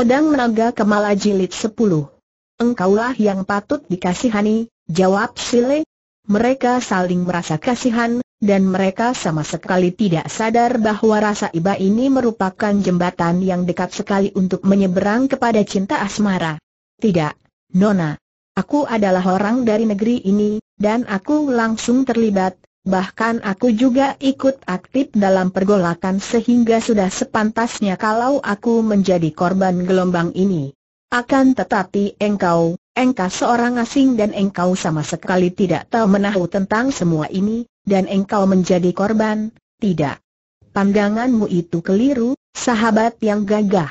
Pedang Naga Kemala Jilid 10 Engkaulah yang patut dikasihani, jawab Sile. Mereka saling merasa kasihan, dan mereka sama sekali tidak sadar bahwa rasa iba ini merupakan jembatan yang dekat sekali untuk menyeberang kepada cinta asmara. Tidak, Nona. Aku adalah orang dari negeri ini, dan aku langsung terlibat, Bahkan aku juga ikut aktif dalam pergolakan sehingga sudah sepantasnya kalau aku menjadi korban gelombang ini. Akan tetapi engkau, engkau seorang asing dan engkau sama sekali tidak tahu menahu tentang semua ini, dan engkau menjadi korban, tidak. Pandanganmu itu keliru, sahabat yang gagah.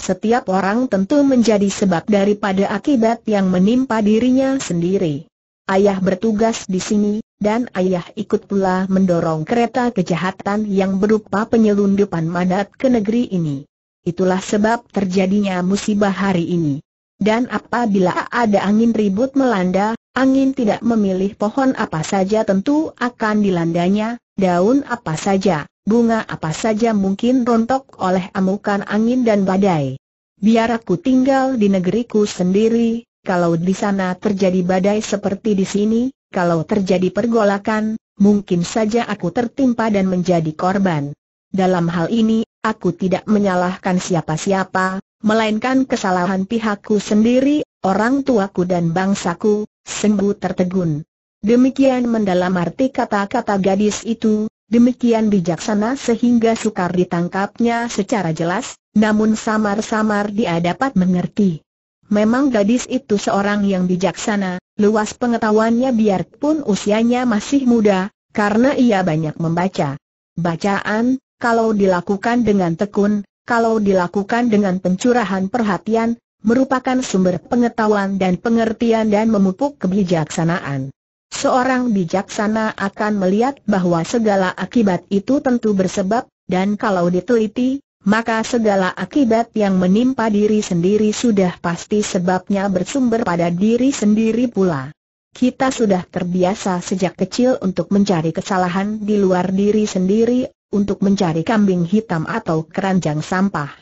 Setiap orang tentu menjadi sebab daripada akibat yang menimpa dirinya sendiri. Ayah bertugas di sini, dan ayah ikut pula mendorong kereta kejahatan yang berupa penyelundupan madat ke negeri ini. Itulah sebab terjadinya musibah hari ini. Dan apabila ada angin ribut melanda, angin tidak memilih pohon apa saja tentu akan dilandanya, daun apa saja, bunga apa saja mungkin rontok oleh amukan angin dan badai. Biar aku tinggal di negeriku sendiri, kalau di sana terjadi badai seperti di sini, kalau terjadi pergolakan, mungkin saja aku tertimpa dan menjadi korban. Dalam hal ini, aku tidak menyalahkan siapa-siapa, melainkan kesalahan pihakku sendiri, orang tuaku dan bangsaku, sembuh tertegun. Demikian mendalam arti kata-kata gadis itu, demikian bijaksana sehingga sukar ditangkapnya secara jelas, namun samar-samar dia dapat mengerti. Memang gadis itu seorang yang bijaksana, luas pengetahuannya biarpun usianya masih muda, karena ia banyak membaca. Bacaan, kalau dilakukan dengan tekun, kalau dilakukan dengan pencurahan perhatian, merupakan sumber pengetahuan dan pengertian dan memupuk kebijaksanaan. Seorang bijaksana akan melihat bahwa segala akibat itu tentu bersebab, dan kalau diteliti, maka segala akibat yang menimpa diri sendiri sudah pasti sebabnya bersumber pada diri sendiri pula. Kita sudah terbiasa sejak kecil untuk mencari kesalahan di luar diri sendiri, untuk mencari kambing hitam atau keranjang sampah.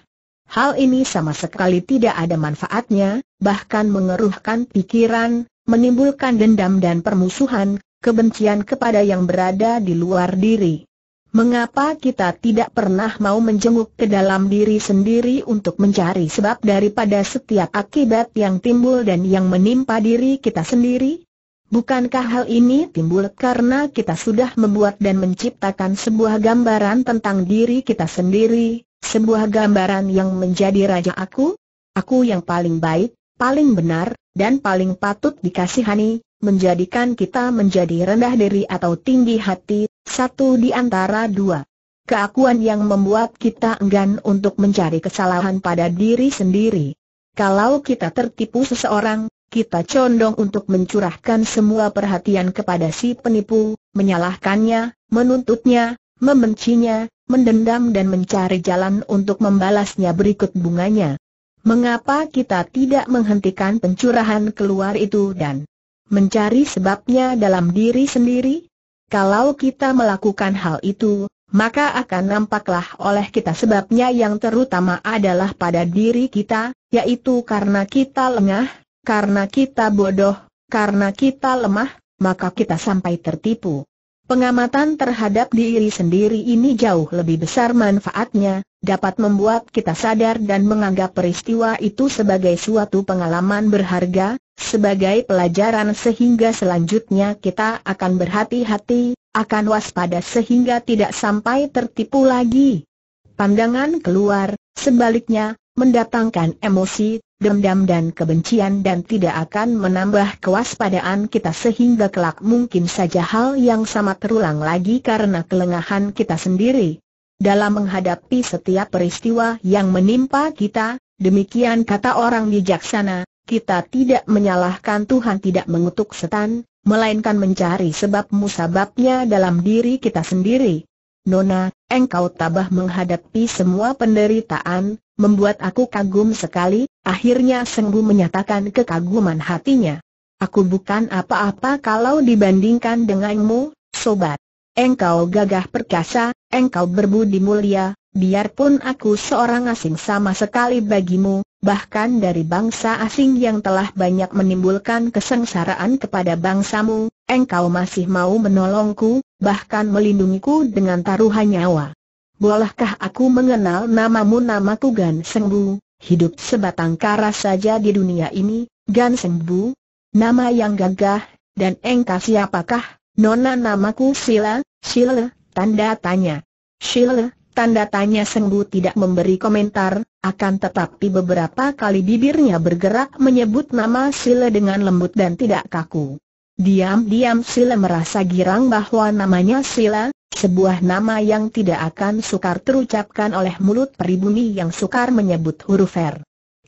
Hal ini sama sekali tidak ada manfaatnya, bahkan mengeruhkan pikiran, menimbulkan dendam dan permusuhan, kebencian kepada yang berada di luar diri. Mengapa kita tidak pernah mau menjenguk ke dalam diri sendiri untuk mencari sebab daripada setiap akibat yang timbul dan yang menimpa diri kita sendiri? Bukankah hal ini timbul karena kita sudah membuat dan menciptakan sebuah gambaran tentang diri kita sendiri, sebuah gambaran yang menjadi raja aku? Aku yang paling baik, paling benar, dan paling patut dikasihani, menjadikan kita menjadi rendah diri atau tinggi hati, satu di antara dua. Keakuan yang membuat kita enggan untuk mencari kesalahan pada diri sendiri. Kalau kita tertipu seseorang, kita condong untuk mencurahkan semua perhatian kepada si penipu, menyalahkannya, menuntutnya, membencinya, mendendam dan mencari jalan untuk membalasnya berikut bunganya. Mengapa kita tidak menghentikan pencurahan keluar itu dan mencari sebabnya dalam diri sendiri? Kalau kita melakukan hal itu, maka akan nampaklah oleh kita sebabnya yang terutama adalah pada diri kita, yaitu karena kita lengah, karena kita bodoh, karena kita lemah, maka kita sampai tertipu. Pengamatan terhadap diri sendiri ini jauh lebih besar manfaatnya, dapat membuat kita sadar dan menganggap peristiwa itu sebagai suatu pengalaman berharga, sebagai pelajaran sehingga selanjutnya kita akan berhati-hati, akan waspada sehingga tidak sampai tertipu lagi. Pandangan keluar, sebaliknya, mendatangkan emosi, dendam dan kebencian dan tidak akan menambah kewaspadaan kita sehingga kelak mungkin saja hal yang sama terulang lagi karena kelengahan kita sendiri. Dalam menghadapi setiap peristiwa yang menimpa kita, demikian kata orang bijaksana, kita tidak menyalahkan Tuhan tidak mengutuk setan, melainkan mencari sebab musababnya dalam diri kita sendiri. Nona, engkau tabah menghadapi semua penderitaan, membuat aku kagum sekali, akhirnya Sengbu menyatakan kekaguman hatinya. Aku bukan apa-apa kalau dibandingkan denganmu, sobat. Engkau gagah perkasa, engkau berbudi mulia, biarpun aku seorang asing sama sekali bagimu, bahkan dari bangsa asing yang telah banyak menimbulkan kesengsaraan kepada bangsamu, engkau masih mau menolongku, bahkan melindungiku dengan taruhan nyawa. Bolehkah aku mengenal namamu namaku Gan Sengbu, hidup sebatang kara saja di dunia ini, Gan Sengbu? Nama yang gagah, dan engkau siapakah? Nona namaku Sila, Sila, tanda tanya. Sila, tanda tanya Sengbu tidak memberi komentar, akan tetapi beberapa kali bibirnya bergerak menyebut nama Sila dengan lembut dan tidak kaku. Diam-diam Sila merasa girang bahwa namanya Sila, sebuah nama yang tidak akan sukar terucapkan oleh mulut peribumi yang sukar menyebut huruf R.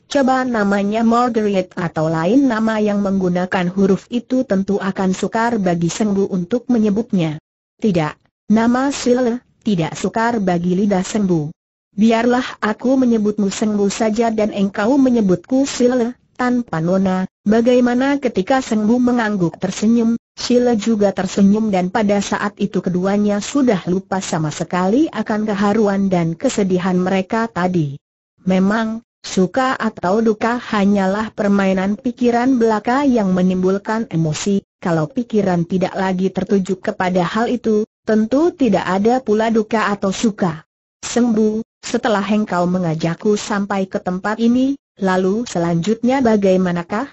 Coba namanya Margaret atau lain nama yang menggunakan huruf itu tentu akan sukar bagi Sengbu untuk menyebutnya. Tidak, nama Sile, tidak sukar bagi lidah Sengbu. Biarlah aku menyebutmu Sengbu saja dan engkau menyebutku Sile, tanpa nona, bagaimana ketika Sengbu mengangguk tersenyum, Sile juga tersenyum dan pada saat itu keduanya sudah lupa sama sekali akan keharuan dan kesedihan mereka tadi. Memang, Suka atau duka hanyalah permainan pikiran belaka yang menimbulkan emosi, kalau pikiran tidak lagi tertuju kepada hal itu, tentu tidak ada pula duka atau suka. Sembu, setelah engkau mengajakku sampai ke tempat ini, lalu selanjutnya bagaimanakah?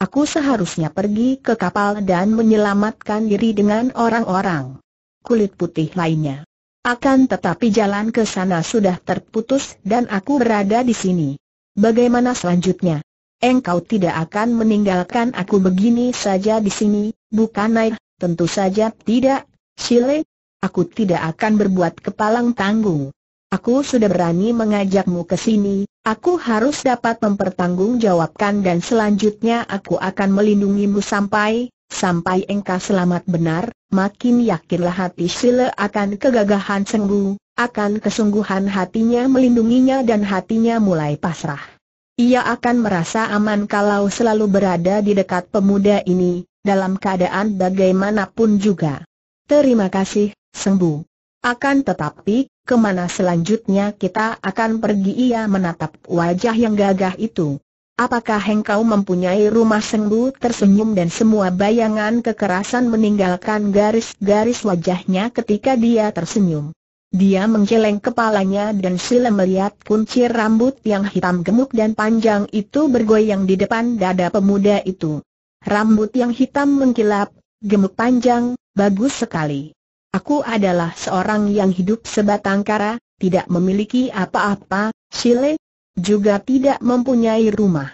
Aku seharusnya pergi ke kapal dan menyelamatkan diri dengan orang-orang kulit putih lainnya. Akan tetapi jalan ke sana sudah terputus dan aku berada di sini. Bagaimana selanjutnya? Engkau tidak akan meninggalkan aku begini saja di sini, bukan naik? Tentu saja tidak, Sile. Aku tidak akan berbuat kepalang tanggung. Aku sudah berani mengajakmu ke sini, aku harus dapat mempertanggungjawabkan dan selanjutnya aku akan melindungimu sampai, sampai engkau selamat benar, makin yakinlah hati Sile akan kegagahan Senggu, akan kesungguhan hatinya melindunginya dan hatinya mulai pasrah. Ia akan merasa aman kalau selalu berada di dekat pemuda ini, dalam keadaan bagaimanapun juga. Terima kasih, Sembu. Akan tetapi, ke mana selanjutnya kita akan pergi ia menatap wajah yang gagah itu. Apakah engkau mempunyai rumah Sembu tersenyum dan semua bayangan kekerasan meninggalkan garis-garis wajahnya ketika dia tersenyum. Dia menggeleng kepalanya dan sila melihat kuncir rambut yang hitam gemuk dan panjang itu bergoyang di depan dada pemuda itu. Rambut yang hitam mengkilap, gemuk panjang, bagus sekali. Aku adalah seorang yang hidup sebatang kara, tidak memiliki apa-apa, Sile, juga tidak mempunyai rumah.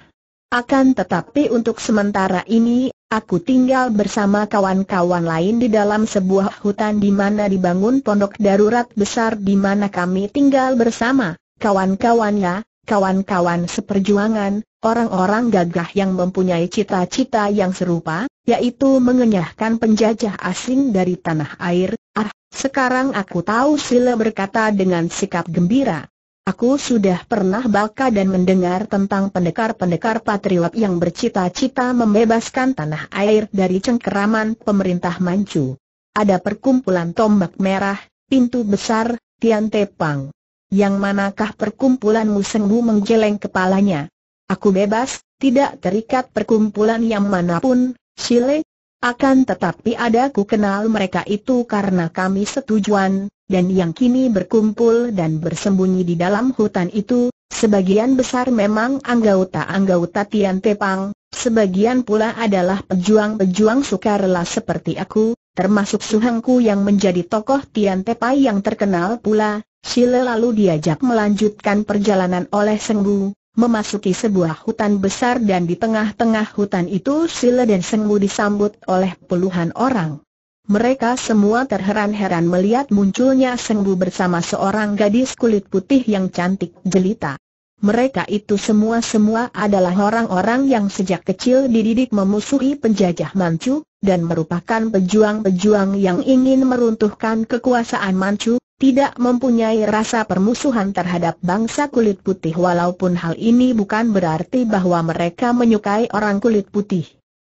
Akan tetapi untuk sementara ini, Aku tinggal bersama kawan-kawan lain di dalam sebuah hutan di mana dibangun pondok darurat besar di mana kami tinggal bersama, kawan-kawannya, kawan-kawan seperjuangan, orang-orang gagah yang mempunyai cita-cita yang serupa, yaitu mengenyahkan penjajah asing dari tanah air. Ah, sekarang aku tahu Sila berkata dengan sikap gembira. Aku sudah pernah baka dan mendengar tentang pendekar-pendekar patriot yang bercita-cita membebaskan tanah air dari cengkeraman pemerintah Manchu. Ada perkumpulan tombak merah, pintu besar, Tian Tepang. Yang manakah perkumpulan Musengbu menggeleng kepalanya? Aku bebas, tidak terikat perkumpulan yang mana pun, Sile. Akan tetapi ada ku kenal mereka itu karena kami setujuan, dan yang kini berkumpul dan bersembunyi di dalam hutan itu, sebagian besar memang anggota-anggota Tian Tepang, sebagian pula adalah pejuang-pejuang sukarela seperti aku, termasuk suhengku yang menjadi tokoh Tian Tepai yang terkenal pula. Sile lalu diajak melanjutkan perjalanan oleh Senggu, memasuki sebuah hutan besar dan di tengah-tengah hutan itu Sile dan Senggu disambut oleh puluhan orang. Mereka semua terheran-heran melihat munculnya Sengbu bersama seorang gadis kulit putih yang cantik jelita. Mereka itu semua-semua adalah orang-orang yang sejak kecil dididik memusuhi penjajah Manchu, dan merupakan pejuang-pejuang yang ingin meruntuhkan kekuasaan Manchu, tidak mempunyai rasa permusuhan terhadap bangsa kulit putih walaupun hal ini bukan berarti bahwa mereka menyukai orang kulit putih.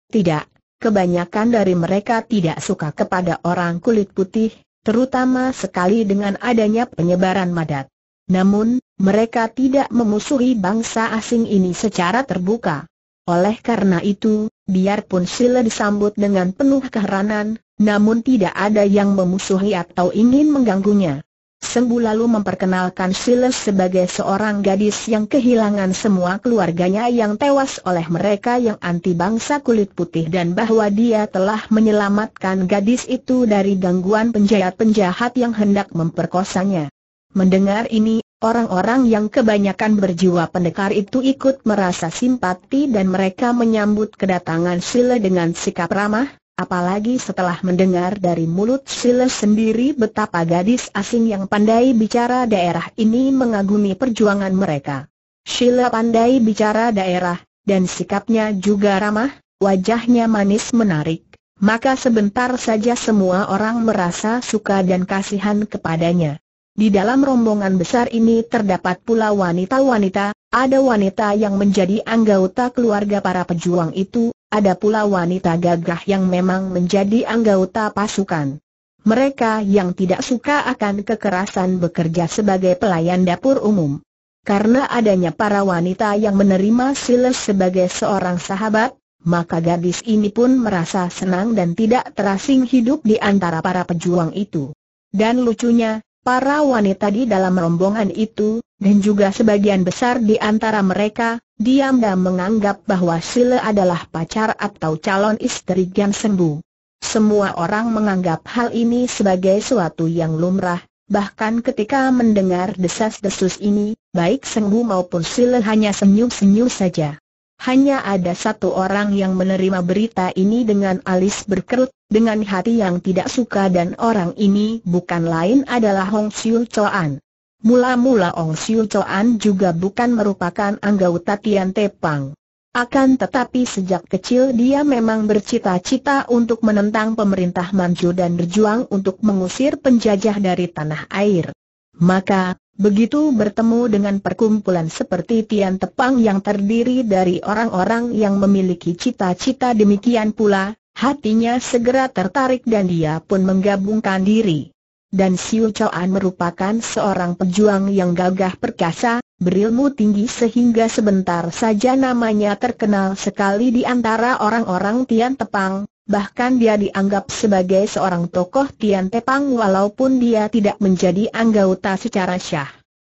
Tidak, Kebanyakan dari mereka tidak suka kepada orang kulit putih, terutama sekali dengan adanya penyebaran madat. Namun, mereka tidak memusuhi bangsa asing ini secara terbuka. Oleh karena itu, biarpun Sila disambut dengan penuh keheranan, namun tidak ada yang memusuhi atau ingin mengganggunya. Sembu lalu memperkenalkan Siles sebagai seorang gadis yang kehilangan semua keluarganya yang tewas oleh mereka yang anti bangsa kulit putih dan bahwa dia telah menyelamatkan gadis itu dari gangguan penjahat-penjahat yang hendak memperkosanya. Mendengar ini, orang-orang yang kebanyakan berjiwa pendekar itu ikut merasa simpati dan mereka menyambut kedatangan Sile dengan sikap ramah, apalagi setelah mendengar dari mulut Siles sendiri betapa gadis asing yang pandai bicara daerah ini mengagumi perjuangan mereka. Sheila pandai bicara daerah, dan sikapnya juga ramah, wajahnya manis menarik, maka sebentar saja semua orang merasa suka dan kasihan kepadanya. Di dalam rombongan besar ini terdapat pula wanita-wanita, ada wanita yang menjadi anggota keluarga para pejuang itu, ada pula wanita gagah yang memang menjadi anggota pasukan. Mereka yang tidak suka akan kekerasan bekerja sebagai pelayan dapur umum. Karena adanya para wanita yang menerima Siles sebagai seorang sahabat, maka gadis ini pun merasa senang dan tidak terasing hidup di antara para pejuang itu. Dan lucunya, para wanita di dalam rombongan itu, dan juga sebagian besar di antara mereka, diam-diam menganggap bahwa Sile adalah pacar atau calon istri Gian Sembu. Semua orang menganggap hal ini sebagai suatu yang lumrah, bahkan ketika mendengar desas-desus ini, baik Sembu maupun Sile hanya senyum-senyum saja. Hanya ada satu orang yang menerima berita ini dengan alis berkerut, dengan hati yang tidak suka dan orang ini bukan lain adalah Hong Siu Choan. Mula-mula Ong Siu Choan juga bukan merupakan anggota Tian Tepang. Akan tetapi sejak kecil dia memang bercita-cita untuk menentang pemerintah Manchu dan berjuang untuk mengusir penjajah dari tanah air. Maka, begitu bertemu dengan perkumpulan seperti Tian Tepang yang terdiri dari orang-orang yang memiliki cita-cita demikian pula, hatinya segera tertarik dan dia pun menggabungkan diri dan Siu Choan merupakan seorang pejuang yang gagah perkasa, berilmu tinggi sehingga sebentar saja namanya terkenal sekali di antara orang-orang Tian Tepang, bahkan dia dianggap sebagai seorang tokoh Tian Tepang walaupun dia tidak menjadi anggota secara syah.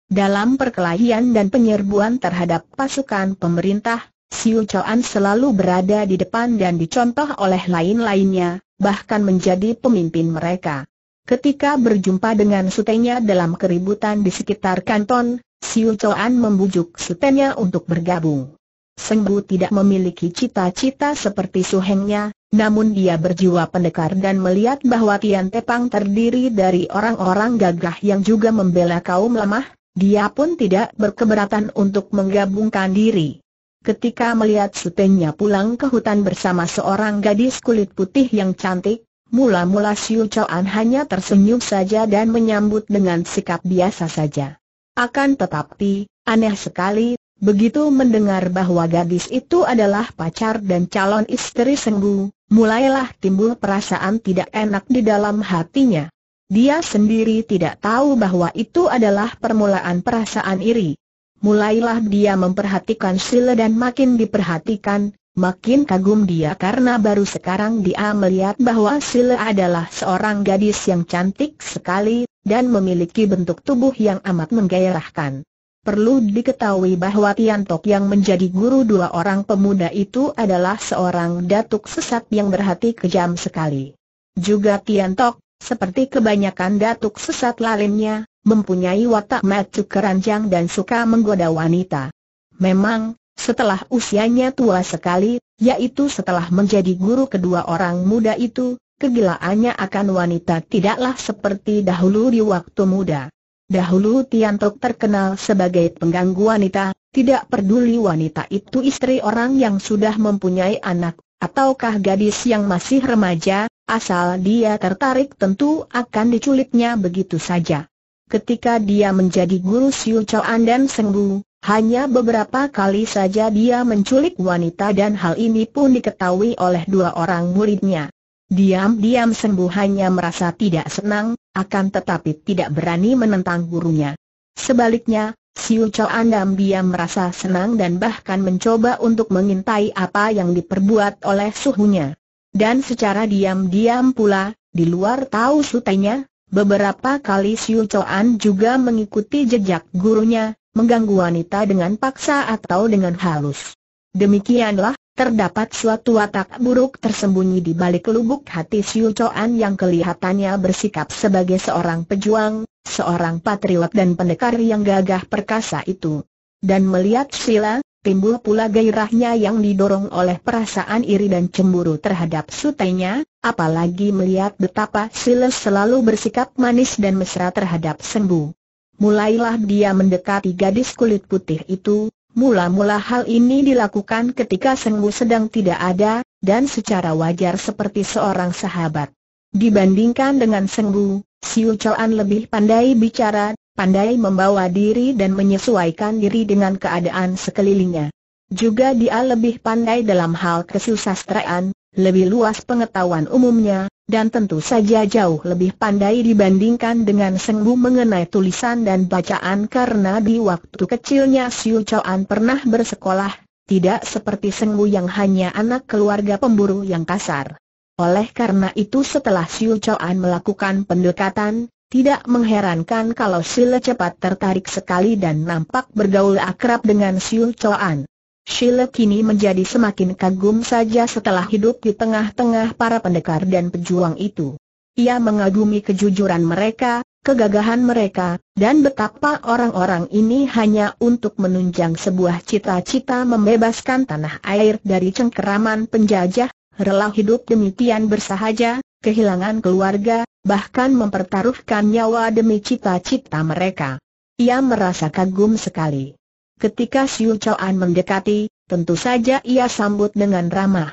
Dalam perkelahian dan penyerbuan terhadap pasukan pemerintah, Siu Choan selalu berada di depan dan dicontoh oleh lain-lainnya, bahkan menjadi pemimpin mereka. Ketika berjumpa dengan sutenya dalam keributan di sekitar kanton, Siu Choan membujuk sutenya untuk bergabung. Sengbu tidak memiliki cita-cita seperti suhengnya, namun dia berjiwa pendekar dan melihat bahwa Tian Tepang terdiri dari orang-orang gagah yang juga membela kaum lemah, dia pun tidak berkeberatan untuk menggabungkan diri. Ketika melihat sutenya pulang ke hutan bersama seorang gadis kulit putih yang cantik, Mula-mula Siu Choan hanya tersenyum saja dan menyambut dengan sikap biasa saja. Akan tetapi, aneh sekali, begitu mendengar bahwa gadis itu adalah pacar dan calon istri Senggu, mulailah timbul perasaan tidak enak di dalam hatinya. Dia sendiri tidak tahu bahwa itu adalah permulaan perasaan iri. Mulailah dia memperhatikan Sila dan makin diperhatikan, Makin kagum dia karena baru sekarang dia melihat bahwa Sile adalah seorang gadis yang cantik sekali, dan memiliki bentuk tubuh yang amat menggairahkan. Perlu diketahui bahwa Tian Tok yang menjadi guru dua orang pemuda itu adalah seorang datuk sesat yang berhati kejam sekali. Juga Tian Tok, seperti kebanyakan datuk sesat lainnya, mempunyai watak macu keranjang dan suka menggoda wanita. Memang, setelah usianya tua sekali, yaitu setelah menjadi guru kedua orang muda itu, kegilaannya akan wanita tidaklah seperti dahulu di waktu muda. Dahulu Tiantok terkenal sebagai pengganggu wanita, tidak peduli wanita itu istri orang yang sudah mempunyai anak, ataukah gadis yang masih remaja, asal dia tertarik tentu akan diculiknya begitu saja. Ketika dia menjadi guru Siu Choan dan Senggu, hanya beberapa kali saja dia menculik wanita dan hal ini pun diketahui oleh dua orang muridnya. Diam-diam sembuh hanya merasa tidak senang, akan tetapi tidak berani menentang gurunya. Sebaliknya, Siu Choan diam merasa senang dan bahkan mencoba untuk mengintai apa yang diperbuat oleh suhunya. Dan secara diam-diam pula, di luar tahu sutainya, beberapa kali Siu Choan juga mengikuti jejak gurunya, mengganggu wanita dengan paksa atau dengan halus. Demikianlah, terdapat suatu watak buruk tersembunyi di balik lubuk hati Siu Choan yang kelihatannya bersikap sebagai seorang pejuang, seorang patriot dan pendekar yang gagah perkasa itu. Dan melihat Sila, timbul pula gairahnya yang didorong oleh perasaan iri dan cemburu terhadap sutainya, apalagi melihat betapa Sila selalu bersikap manis dan mesra terhadap Sembu. Mulailah dia mendekati gadis kulit putih itu, Mula-mula hal ini dilakukan ketika Sengwu sedang tidak ada, dan secara wajar seperti seorang sahabat. Dibandingkan dengan Sengwu, Siu Choan lebih pandai bicara, pandai membawa diri dan menyesuaikan diri dengan keadaan sekelilingnya. Juga dia lebih pandai dalam hal kesusastraan, lebih luas pengetahuan umumnya, dan tentu saja jauh lebih pandai dibandingkan dengan Sengbu mengenai tulisan dan bacaan karena di waktu kecilnya Siu Choan pernah bersekolah, tidak seperti Sengbu yang hanya anak keluarga pemburu yang kasar. Oleh karena itu setelah Siu Choan melakukan pendekatan, tidak mengherankan kalau Sile cepat tertarik sekali dan nampak bergaul akrab dengan Siu Choan. Sheila kini menjadi semakin kagum saja setelah hidup di tengah-tengah para pendekar dan pejuang itu. Ia mengagumi kejujuran mereka, kegagahan mereka, dan betapa orang-orang ini hanya untuk menunjang sebuah cita-cita membebaskan tanah air dari cengkeraman penjajah, rela hidup demikian bersahaja, kehilangan keluarga, bahkan mempertaruhkan nyawa demi cita-cita mereka. Ia merasa kagum sekali. Ketika Siu Choan mendekati, tentu saja ia sambut dengan ramah.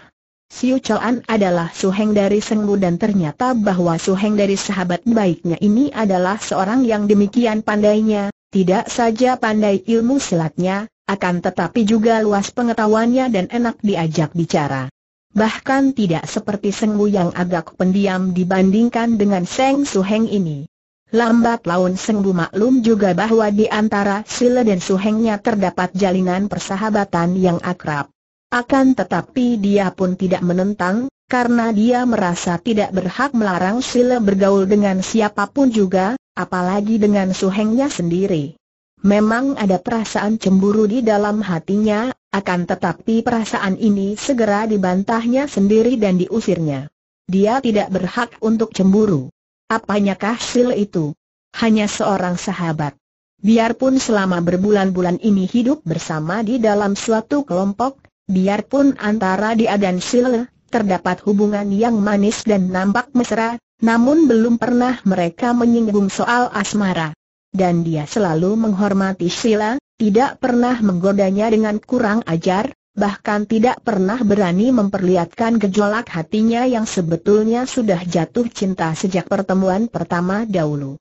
Siu Choan adalah suheng dari Sengmu dan ternyata bahwa suheng dari sahabat baiknya ini adalah seorang yang demikian pandainya, tidak saja pandai ilmu silatnya, akan tetapi juga luas pengetahuannya dan enak diajak bicara. Bahkan tidak seperti Sengmu yang agak pendiam dibandingkan dengan Seng Suheng ini. Lambat laun Sengbu maklum juga bahwa di antara Sila dan Suhengnya terdapat jalinan persahabatan yang akrab. Akan tetapi dia pun tidak menentang, karena dia merasa tidak berhak melarang Sila bergaul dengan siapa pun juga, apalagi dengan Suhengnya sendiri. Memang ada perasaan cemburu di dalam hatinya, akan tetapi perasaan ini segera dibantahnya sendiri dan diusirnya. Dia tidak berhak untuk cemburu. Apanyakah Sil itu? Hanya seorang sahabat. Biarpun selama berbulan-bulan ini hidup bersama di dalam suatu kelompok, biarpun antara dia dan Sil terdapat hubungan yang manis dan nampak mesra, namun belum pernah mereka menyinggung soal asmara. Dan dia selalu menghormati Sila, tidak pernah menggodanya dengan kurang ajar, bahkan tidak pernah berani memperlihatkan gejolak hatinya yang sebetulnya sudah jatuh cinta sejak pertemuan pertama dahulu.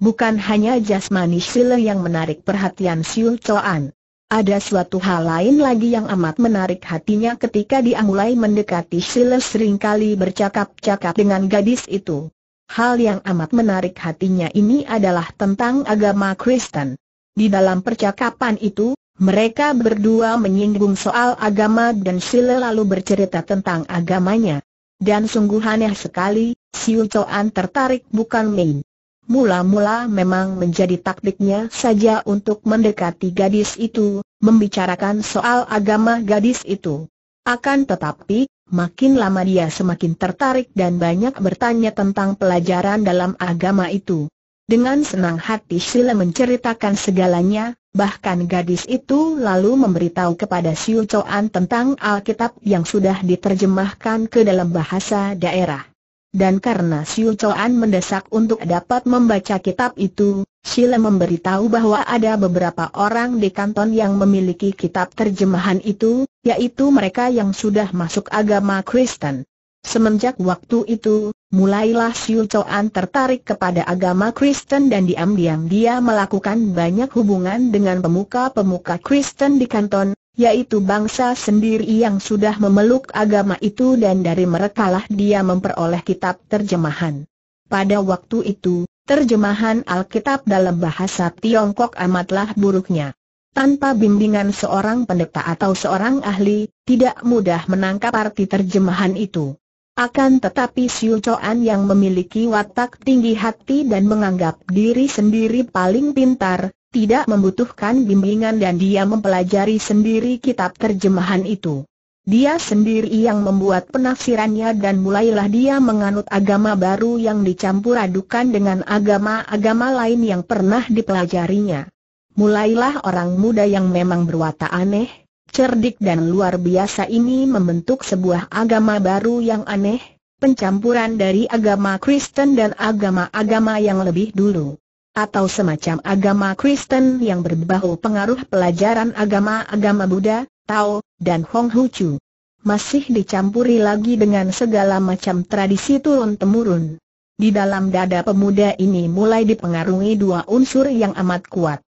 Bukan hanya jasmani Sile yang menarik perhatian Siu Choan. Ada suatu hal lain lagi yang amat menarik hatinya ketika dia mulai mendekati Sile sering kali bercakap-cakap dengan gadis itu. Hal yang amat menarik hatinya ini adalah tentang agama Kristen. Di dalam percakapan itu, mereka berdua menyinggung soal agama dan Sile lalu bercerita tentang agamanya. Dan sungguh aneh sekali, Siu Choan tertarik bukan main. Mula-mula memang menjadi taktiknya saja untuk mendekati gadis itu, membicarakan soal agama gadis itu. Akan tetapi, makin lama dia semakin tertarik dan banyak bertanya tentang pelajaran dalam agama itu. Dengan senang hati Sila menceritakan segalanya, Bahkan gadis itu lalu memberitahu kepada Siu Choan tentang Alkitab yang sudah diterjemahkan ke dalam bahasa daerah. Dan karena Siu Choan mendesak untuk dapat membaca kitab itu, Sila memberitahu bahwa ada beberapa orang di kanton yang memiliki kitab terjemahan itu, yaitu mereka yang sudah masuk agama Kristen. Semenjak waktu itu, mulailah Siu Choan tertarik kepada agama Kristen dan diam-diam dia melakukan banyak hubungan dengan pemuka-pemuka Kristen di kanton, yaitu bangsa sendiri yang sudah memeluk agama itu dan dari merekalah dia memperoleh kitab terjemahan. Pada waktu itu, Terjemahan Alkitab dalam bahasa Tiongkok amatlah buruknya. Tanpa bimbingan seorang pendeta atau seorang ahli, tidak mudah menangkap arti terjemahan itu. Akan tetapi Siu Choan yang memiliki watak tinggi hati dan menganggap diri sendiri paling pintar, tidak membutuhkan bimbingan dan dia mempelajari sendiri kitab terjemahan itu. Dia sendiri yang membuat penafsirannya dan mulailah dia menganut agama baru yang dicampur adukan dengan agama-agama lain yang pernah dipelajarinya. Mulailah orang muda yang memang berwatak aneh, cerdik dan luar biasa ini membentuk sebuah agama baru yang aneh, pencampuran dari agama Kristen dan agama-agama yang lebih dulu. Atau semacam agama Kristen yang berbau pengaruh pelajaran agama-agama Buddha, Tao, dan Honghucu. Masih dicampuri lagi dengan segala macam tradisi turun-temurun. Di dalam dada pemuda ini mulai dipengaruhi dua unsur yang amat kuat.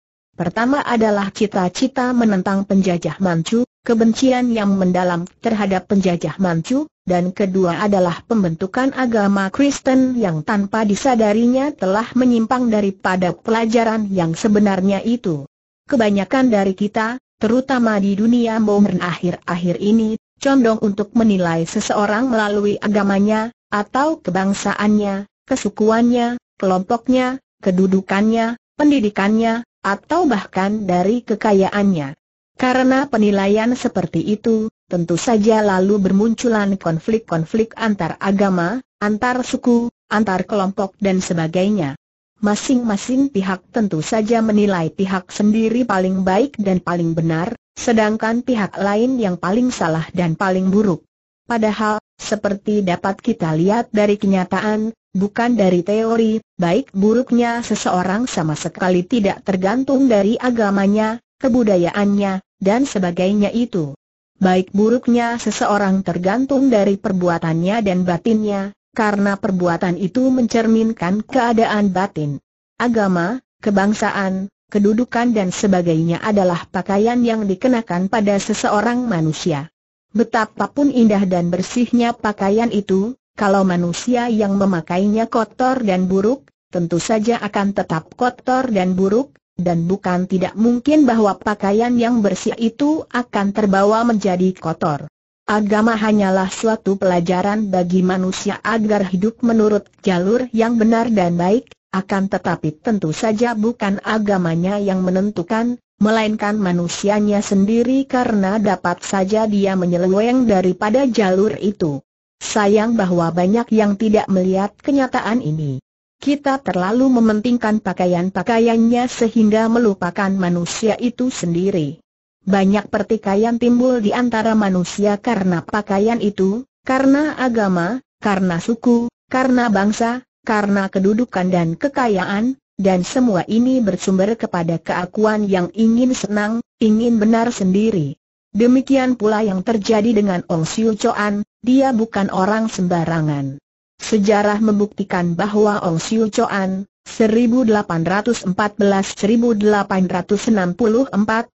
Pertama adalah cita-cita menentang penjajah Manchu, kebencian yang mendalam terhadap penjajah Manchu, dan kedua adalah pembentukan agama Kristen yang tanpa disadarinya telah menyimpang daripada pelajaran yang sebenarnya itu. Kebanyakan dari kita, terutama di dunia modern akhir-akhir ini, condong untuk menilai seseorang melalui agamanya, atau kebangsaannya, kesukuannya, kelompoknya, kedudukannya, pendidikannya, atau bahkan dari kekayaannya. Karena penilaian seperti itu, tentu saja lalu bermunculan konflik-konflik antar agama, antar suku, antar kelompok dan sebagainya. Masing-masing pihak tentu saja menilai pihak sendiri paling baik dan paling benar, sedangkan pihak lain yang paling salah dan paling buruk. Padahal, seperti dapat kita lihat dari kenyataan, bukan dari teori, baik buruknya seseorang sama sekali tidak tergantung dari agamanya, kebudayaannya, dan sebagainya itu. Baik buruknya seseorang tergantung dari perbuatannya dan batinnya, karena perbuatan itu mencerminkan keadaan batin. Agama, kebangsaan, kedudukan dan sebagainya adalah pakaian yang dikenakan pada seseorang manusia. Betapapun indah dan bersihnya pakaian itu, kalau manusia yang memakainya kotor dan buruk, tentu saja akan tetap kotor dan buruk, dan bukan tidak mungkin bahwa pakaian yang bersih itu akan terbawa menjadi kotor. Agama hanyalah suatu pelajaran bagi manusia agar hidup menurut jalur yang benar dan baik, akan tetapi tentu saja bukan agamanya yang menentukan, melainkan manusianya sendiri karena dapat saja dia menyeleweng daripada jalur itu. Sayang bahwa banyak yang tidak melihat kenyataan ini. Kita terlalu mementingkan pakaian-pakaiannya sehingga melupakan manusia itu sendiri. Banyak pertikaian timbul di antara manusia karena pakaian itu, karena agama, karena suku, karena bangsa, karena kedudukan dan kekayaan, dan semua ini bersumber kepada keakuan yang ingin senang, ingin benar sendiri. Demikian pula yang terjadi dengan Ong Siu Choan, dia bukan orang sembarangan. Sejarah membuktikan bahwa Ong Siu Choan, 1814-1864,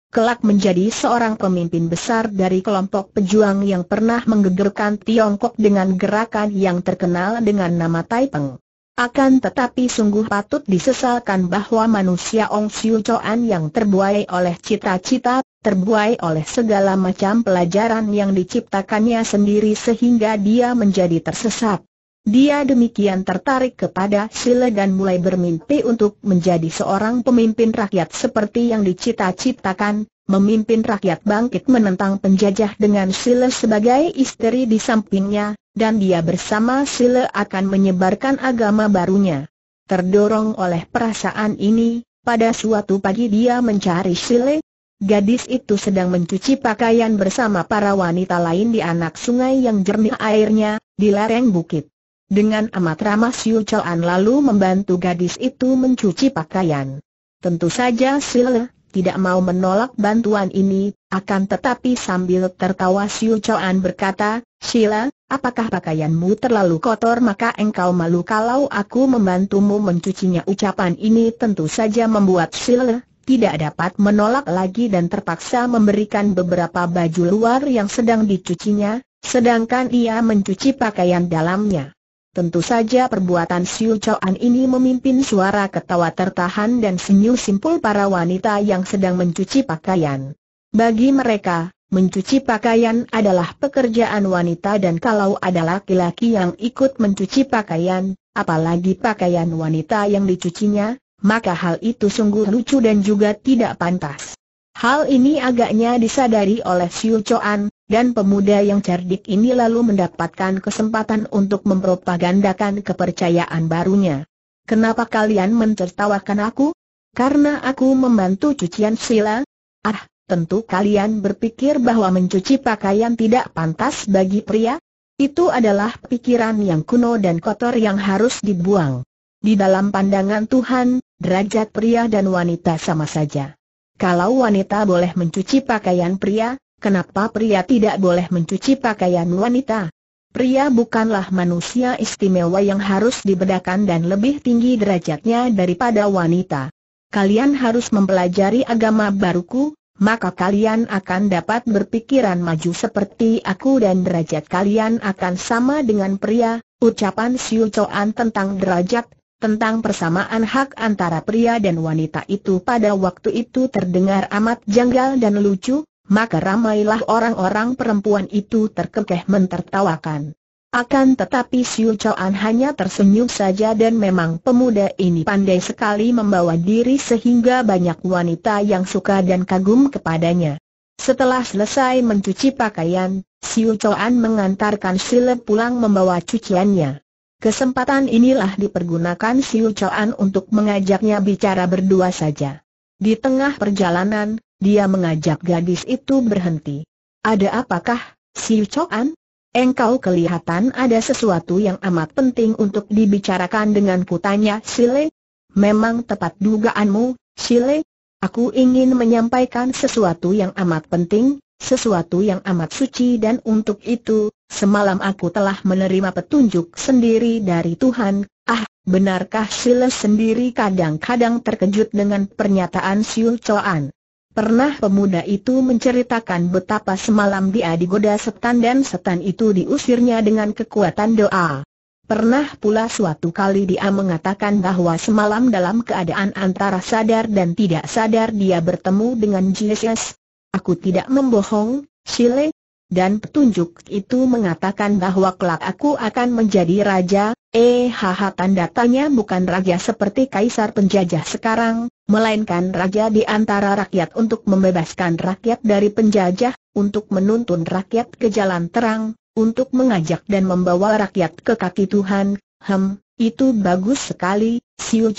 kelak menjadi seorang pemimpin besar dari kelompok pejuang yang pernah menggegerkan Tiongkok dengan gerakan yang terkenal dengan nama Taipeng. Akan tetapi sungguh patut disesalkan bahwa manusia Ong Siu Choan yang terbuai oleh cita-cita, terbuai oleh segala macam pelajaran yang diciptakannya sendiri sehingga dia menjadi tersesat. Dia demikian tertarik kepada sila dan mulai bermimpi untuk menjadi seorang pemimpin rakyat seperti yang dicita-citakan, memimpin rakyat bangkit menentang penjajah dengan sila sebagai istri di sampingnya, dan dia bersama Sile akan menyebarkan agama barunya. Terdorong oleh perasaan ini, pada suatu pagi dia mencari Sile. Gadis itu sedang mencuci pakaian bersama para wanita lain di anak sungai yang jernih airnya, di lereng bukit. Dengan amat ramah Siu Choan lalu membantu gadis itu mencuci pakaian. Tentu saja Sile tidak mau menolak bantuan ini, akan tetapi sambil tertawa Siu Choan berkata, Sheila, apakah pakaianmu terlalu kotor maka engkau malu kalau aku membantumu mencucinya Ucapan ini tentu saja membuat Sheila tidak dapat menolak lagi dan terpaksa memberikan beberapa baju luar yang sedang dicucinya, sedangkan ia mencuci pakaian dalamnya. Tentu saja perbuatan Siu Choan ini memimpin suara ketawa tertahan dan senyum simpul para wanita yang sedang mencuci pakaian. Bagi mereka, mencuci pakaian adalah pekerjaan wanita dan kalau ada laki-laki yang ikut mencuci pakaian, apalagi pakaian wanita yang dicucinya, maka hal itu sungguh lucu dan juga tidak pantas. Hal ini agaknya disadari oleh Siu Choan, dan pemuda yang cerdik ini lalu mendapatkan kesempatan untuk mempropagandakan kepercayaan barunya. Kenapa kalian mentertawakan aku? Karena aku membantu cucian sila? Ah, tentu kalian berpikir bahwa mencuci pakaian tidak pantas bagi pria? Itu adalah pikiran yang kuno dan kotor yang harus dibuang. Di dalam pandangan Tuhan, derajat pria dan wanita sama saja. Kalau wanita boleh mencuci pakaian pria, kenapa pria tidak boleh mencuci pakaian wanita? Pria bukanlah manusia istimewa yang harus dibedakan dan lebih tinggi derajatnya daripada wanita. Kalian harus mempelajari agama baruku, maka kalian akan dapat berpikiran maju seperti aku dan derajat kalian akan sama dengan pria. Ucapan Siu Choan tentang derajat, tentang persamaan hak antara pria dan wanita itu pada waktu itu terdengar amat janggal dan lucu, maka ramailah orang-orang perempuan itu terkekeh mentertawakan. Akan tetapi Siu Choan hanya tersenyum saja dan memang pemuda ini pandai sekali membawa diri sehingga banyak wanita yang suka dan kagum kepadanya. Setelah selesai mencuci pakaian, Siu Choan mengantarkan Sile pulang membawa cuciannya. Kesempatan inilah dipergunakan Siu Choan untuk mengajaknya bicara berdua saja. Di tengah perjalanan, dia mengajak gadis itu berhenti. Ada apakah, Si Chokan? Engkau kelihatan ada sesuatu yang amat penting untuk dibicarakan dengan kutanya Sile. Memang tepat dugaanmu, Sile. Aku ingin menyampaikan sesuatu yang amat penting, sesuatu yang amat suci dan untuk itu, semalam aku telah menerima petunjuk sendiri dari Tuhan. Ah, benarkah Sile sendiri kadang-kadang terkejut dengan pernyataan Siu Choan? Pernah pemuda itu menceritakan betapa semalam dia digoda setan dan setan itu diusirnya dengan kekuatan doa. Pernah pula suatu kali dia mengatakan bahwa semalam dalam keadaan antara sadar dan tidak sadar dia bertemu dengan Jesus. Aku tidak membohong, Shile. Dan petunjuk itu mengatakan bahwa kelak aku akan menjadi raja, Eh haha tanda tanya bukan raja seperti kaisar penjajah sekarang, melainkan raja di antara rakyat untuk membebaskan rakyat dari penjajah, untuk menuntun rakyat ke jalan terang, untuk mengajak dan membawa rakyat ke kaki Tuhan, hem, itu bagus sekali, Siu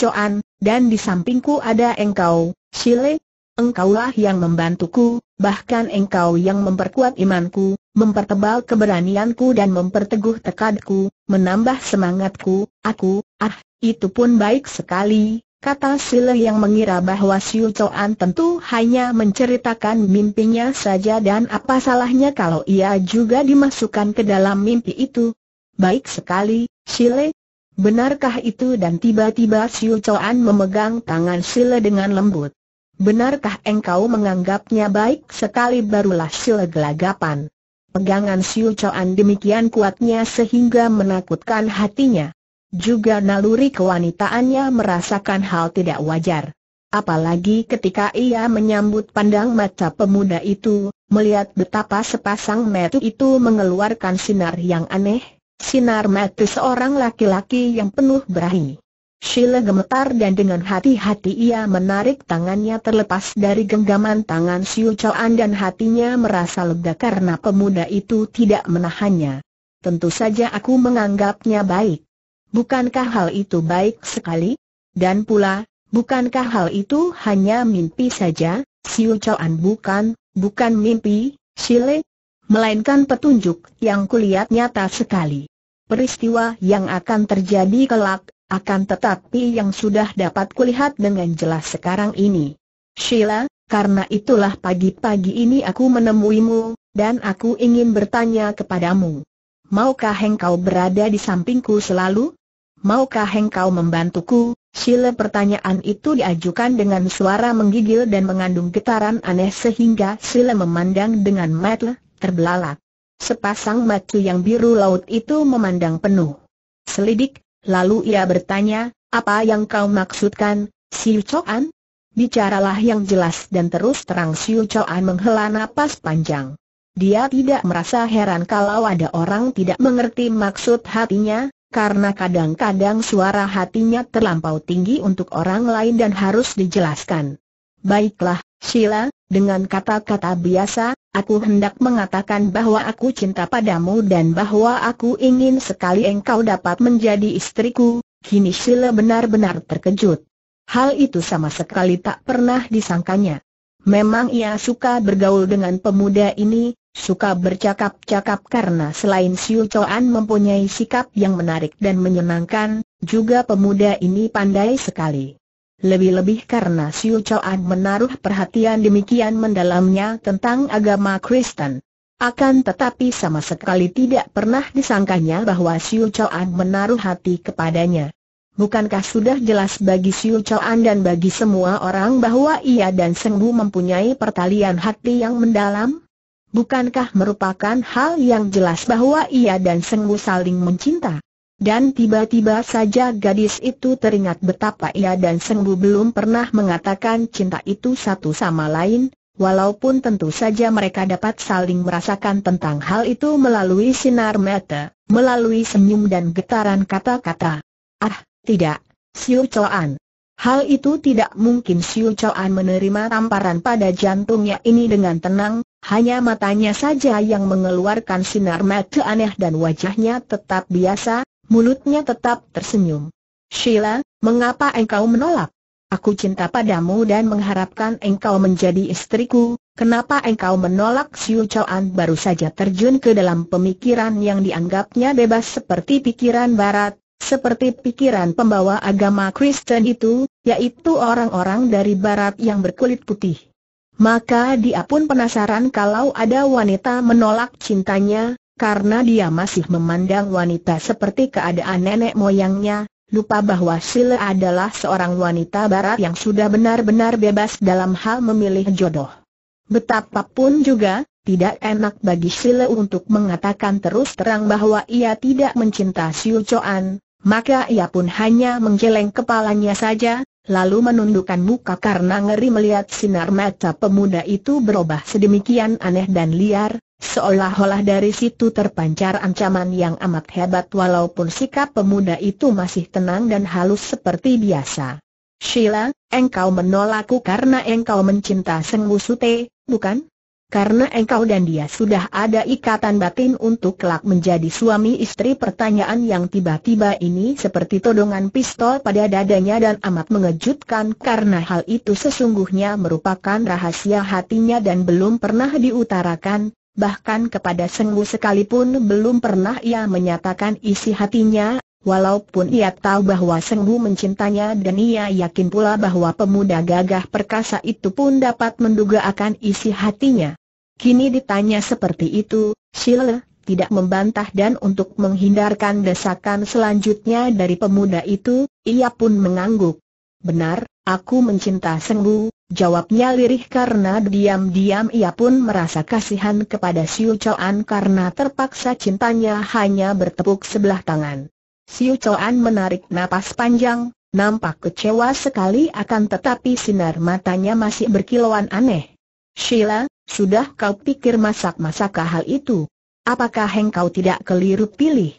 dan di sampingku ada engkau, Shile, engkaulah yang membantuku, bahkan engkau yang memperkuat imanku, mempertebal keberanianku dan memperteguh tekadku, menambah semangatku, aku, ah, itu pun baik sekali, kata Sile yang mengira bahwa Siu Choan tentu hanya menceritakan mimpinya saja dan apa salahnya kalau ia juga dimasukkan ke dalam mimpi itu. Baik sekali, Sile. Benarkah itu dan tiba-tiba Siu Choan memegang tangan Sile dengan lembut. Benarkah engkau menganggapnya baik sekali barulah Sile gelagapan. Pegangan Siu Choan demikian kuatnya sehingga menakutkan hatinya. Juga naluri kewanitaannya merasakan hal tidak wajar. Apalagi ketika ia menyambut pandang mata pemuda itu, melihat betapa sepasang metu itu mengeluarkan sinar yang aneh, sinar mata seorang laki-laki yang penuh berahi. Sheila gemetar dan dengan hati-hati ia menarik tangannya terlepas dari genggaman tangan Siu Choan dan hatinya merasa lega karena pemuda itu tidak menahannya. Tentu saja aku menganggapnya baik. Bukankah hal itu baik sekali? Dan pula, bukankah hal itu hanya mimpi saja? Siu Choan bukan, bukan mimpi, Sheila, melainkan petunjuk yang kulihat nyata sekali. Peristiwa yang akan terjadi kelak, akan tetapi yang sudah dapat kulihat dengan jelas sekarang ini. Sheila, karena itulah pagi-pagi ini aku menemuimu, dan aku ingin bertanya kepadamu. Maukah engkau berada di sampingku selalu? Maukah engkau membantuku? Sheila pertanyaan itu diajukan dengan suara menggigil dan mengandung getaran aneh sehingga Sheila memandang dengan mata terbelalak. Sepasang mata yang biru laut itu memandang penuh selidik, lalu ia bertanya, apa yang kau maksudkan, Siu Choan? Bicaralah yang jelas dan terus terang Siu Choan menghela napas panjang. Dia tidak merasa heran kalau ada orang tidak mengerti maksud hatinya, karena kadang-kadang suara hatinya terlampau tinggi untuk orang lain dan harus dijelaskan. Baiklah, Sheila, dengan kata-kata biasa, aku hendak mengatakan bahwa aku cinta padamu dan bahwa aku ingin sekali engkau dapat menjadi istriku, kini Sheila benar-benar terkejut. Hal itu sama sekali tak pernah disangkanya. Memang ia suka bergaul dengan pemuda ini, suka bercakap-cakap karena selain Siu Choan mempunyai sikap yang menarik dan menyenangkan, juga pemuda ini pandai sekali. Lebih-lebih karena Siu Choan menaruh perhatian demikian mendalamnya tentang agama Kristen. Akan tetapi sama sekali tidak pernah disangkanya bahwa Siu Choan menaruh hati kepadanya. Bukankah sudah jelas bagi Siu Choan dan bagi semua orang bahwa ia dan Seng Bu mempunyai pertalian hati yang mendalam? Bukankah merupakan hal yang jelas bahwa ia dan Seng Bu saling mencinta? Dan tiba-tiba saja gadis itu teringat betapa ia dan Seng Bu belum pernah mengatakan cinta itu satu sama lain, walaupun tentu saja mereka dapat saling merasakan tentang hal itu melalui sinar mata, melalui senyum dan getaran kata-kata. Ah, tidak, Siu Choan. Hal itu tidak mungkin Siu Choan menerima tamparan pada jantungnya ini dengan tenang, hanya matanya saja yang mengeluarkan sinar mata aneh dan wajahnya tetap biasa, mulutnya tetap tersenyum. Sheila, mengapa engkau menolak? Aku cinta padamu dan mengharapkan engkau menjadi istriku, kenapa engkau menolak Siu Choan baru saja terjun ke dalam pemikiran yang dianggapnya bebas seperti pikiran barat, seperti pikiran pembawa agama Kristen itu, yaitu orang-orang dari barat yang berkulit putih. Maka dia pun penasaran kalau ada wanita menolak cintanya, karena dia masih memandang wanita seperti keadaan nenek moyangnya, lupa bahwa Sile adalah seorang wanita barat yang sudah benar-benar bebas dalam hal memilih jodoh. Betapapun juga, tidak enak bagi Sile untuk mengatakan terus terang bahwa ia tidak mencinta Siu Choan, maka ia pun hanya menggeleng kepalanya saja, lalu menundukkan muka karena ngeri melihat sinar mata pemuda itu berubah sedemikian aneh dan liar, seolah-olah dari situ terpancar ancaman yang amat hebat walaupun sikap pemuda itu masih tenang dan halus seperti biasa. Sheila, engkau menolakku karena engkau mencinta Seng Wusute, bukan? Karena engkau dan dia sudah ada ikatan batin untuk kelak menjadi suami istri pertanyaan yang tiba-tiba ini seperti todongan pistol pada dadanya dan amat mengejutkan karena hal itu sesungguhnya merupakan rahasia hatinya dan belum pernah diutarakan, bahkan kepada Senggu sekalipun belum pernah ia menyatakan isi hatinya, Walaupun ia tahu bahwa Senggu mencintanya dan ia yakin pula bahwa pemuda gagah perkasa itu pun dapat menduga akan isi hatinya. Kini ditanya seperti itu, Sheila tidak membantah dan untuk menghindarkan desakan selanjutnya dari pemuda itu, ia pun mengangguk. Benar, aku mencinta Sengbu, jawabnya lirih karena diam-diam ia pun merasa kasihan kepada Siu Choan karena terpaksa cintanya hanya bertepuk sebelah tangan. Siu Choan menarik napas panjang, nampak kecewa sekali akan tetapi sinar matanya masih berkilauan aneh. Sheila, sudah kau pikir masak-masak hal itu? Apakah engkau tidak keliru pilih?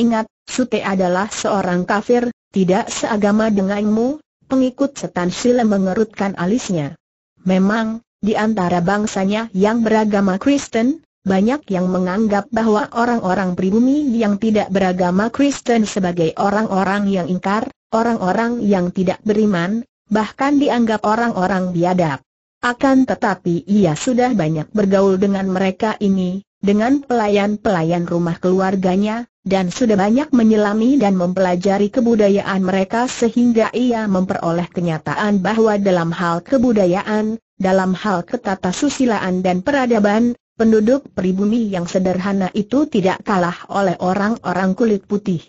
Ingat, Sute adalah seorang kafir, tidak seagama denganmu, pengikut setan sila mengerutkan alisnya. Memang, di antara bangsanya yang beragama Kristen, banyak yang menganggap bahwa orang-orang pribumi yang tidak beragama Kristen sebagai orang-orang yang ingkar, orang-orang yang tidak beriman, bahkan dianggap orang-orang biadab. Akan tetapi ia sudah banyak bergaul dengan mereka ini, dengan pelayan-pelayan rumah keluarganya, dan sudah banyak menyelami dan mempelajari kebudayaan mereka sehingga ia memperoleh kenyataan bahwa dalam hal kebudayaan, dalam hal ketatasusilaan dan peradaban, penduduk pribumi yang sederhana itu tidak kalah oleh orang-orang kulit putih.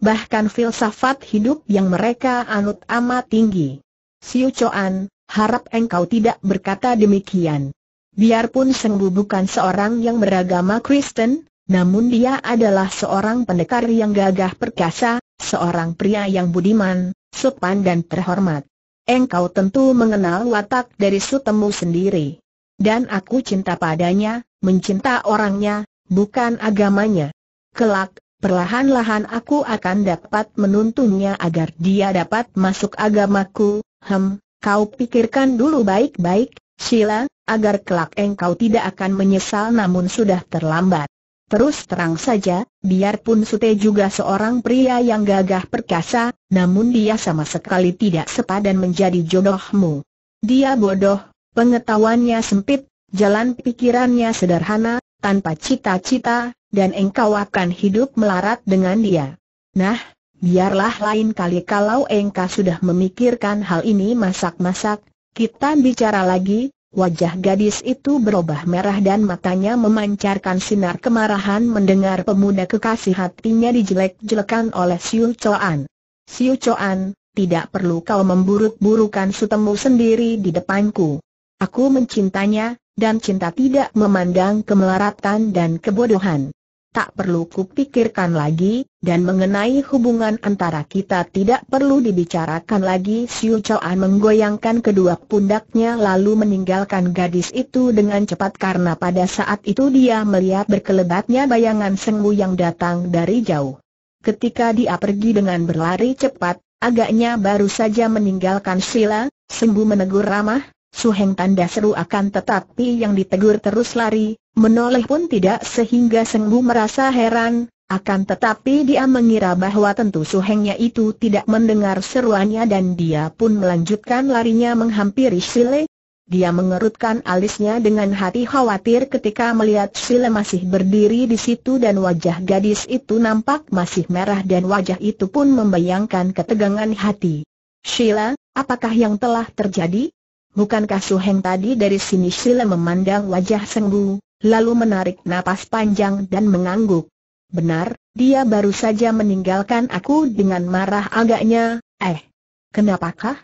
Bahkan filsafat hidup yang mereka anut amat tinggi. Siu Choan, harap engkau tidak berkata demikian. Biarpun Sengbu bukan seorang yang beragama Kristen, namun dia adalah seorang pendekar yang gagah perkasa, seorang pria yang budiman, sopan dan terhormat. Engkau tentu mengenal watak dari sutemu sendiri. Dan aku cinta padanya, mencinta orangnya, bukan agamanya. Kelak, perlahan-lahan aku akan dapat menuntunnya agar dia dapat masuk agamaku, hem, kau pikirkan dulu baik-baik, Sheila, agar kelak engkau tidak akan menyesal namun sudah terlambat. Terus terang saja, biarpun Sute juga seorang pria yang gagah perkasa, namun dia sama sekali tidak sepadan menjadi jodohmu. Dia bodoh, pengetahuannya sempit, jalan pikirannya sederhana, tanpa cita-cita, dan engkau akan hidup melarat dengan dia. Nah, biarlah lain kali kalau engkau sudah memikirkan hal ini masak-masak, kita bicara lagi, Wajah gadis itu berubah merah dan matanya memancarkan sinar kemarahan mendengar pemuda kekasih hatinya dijelek-jelekan oleh Siu Choan. Siu Choan, tidak perlu kau memburuk-burukan sutemu sendiri di depanku. Aku mencintanya, dan cinta tidak memandang kemelaratan dan kebodohan tak perlu kupikirkan lagi, dan mengenai hubungan antara kita tidak perlu dibicarakan lagi. Siu Choan menggoyangkan kedua pundaknya lalu meninggalkan gadis itu dengan cepat karena pada saat itu dia melihat berkelebatnya bayangan Sengwu yang datang dari jauh. Ketika dia pergi dengan berlari cepat, agaknya baru saja meninggalkan Sheila, Sengwu menegur ramah, Suheng tanda seru akan tetapi yang ditegur terus lari, menoleh pun tidak sehingga Sengbu merasa heran, akan tetapi dia mengira bahwa tentu Suhengnya itu tidak mendengar seruannya dan dia pun melanjutkan larinya menghampiri Sile. Dia mengerutkan alisnya dengan hati khawatir ketika melihat Sile masih berdiri di situ dan wajah gadis itu nampak masih merah dan wajah itu pun membayangkan ketegangan hati. Sheila, apakah yang telah terjadi? Bukankah Suheng tadi dari sini Sila memandang wajah Sengbu, lalu menarik napas panjang dan mengangguk. Benar, dia baru saja meninggalkan aku dengan marah agaknya, eh. Kenapakah?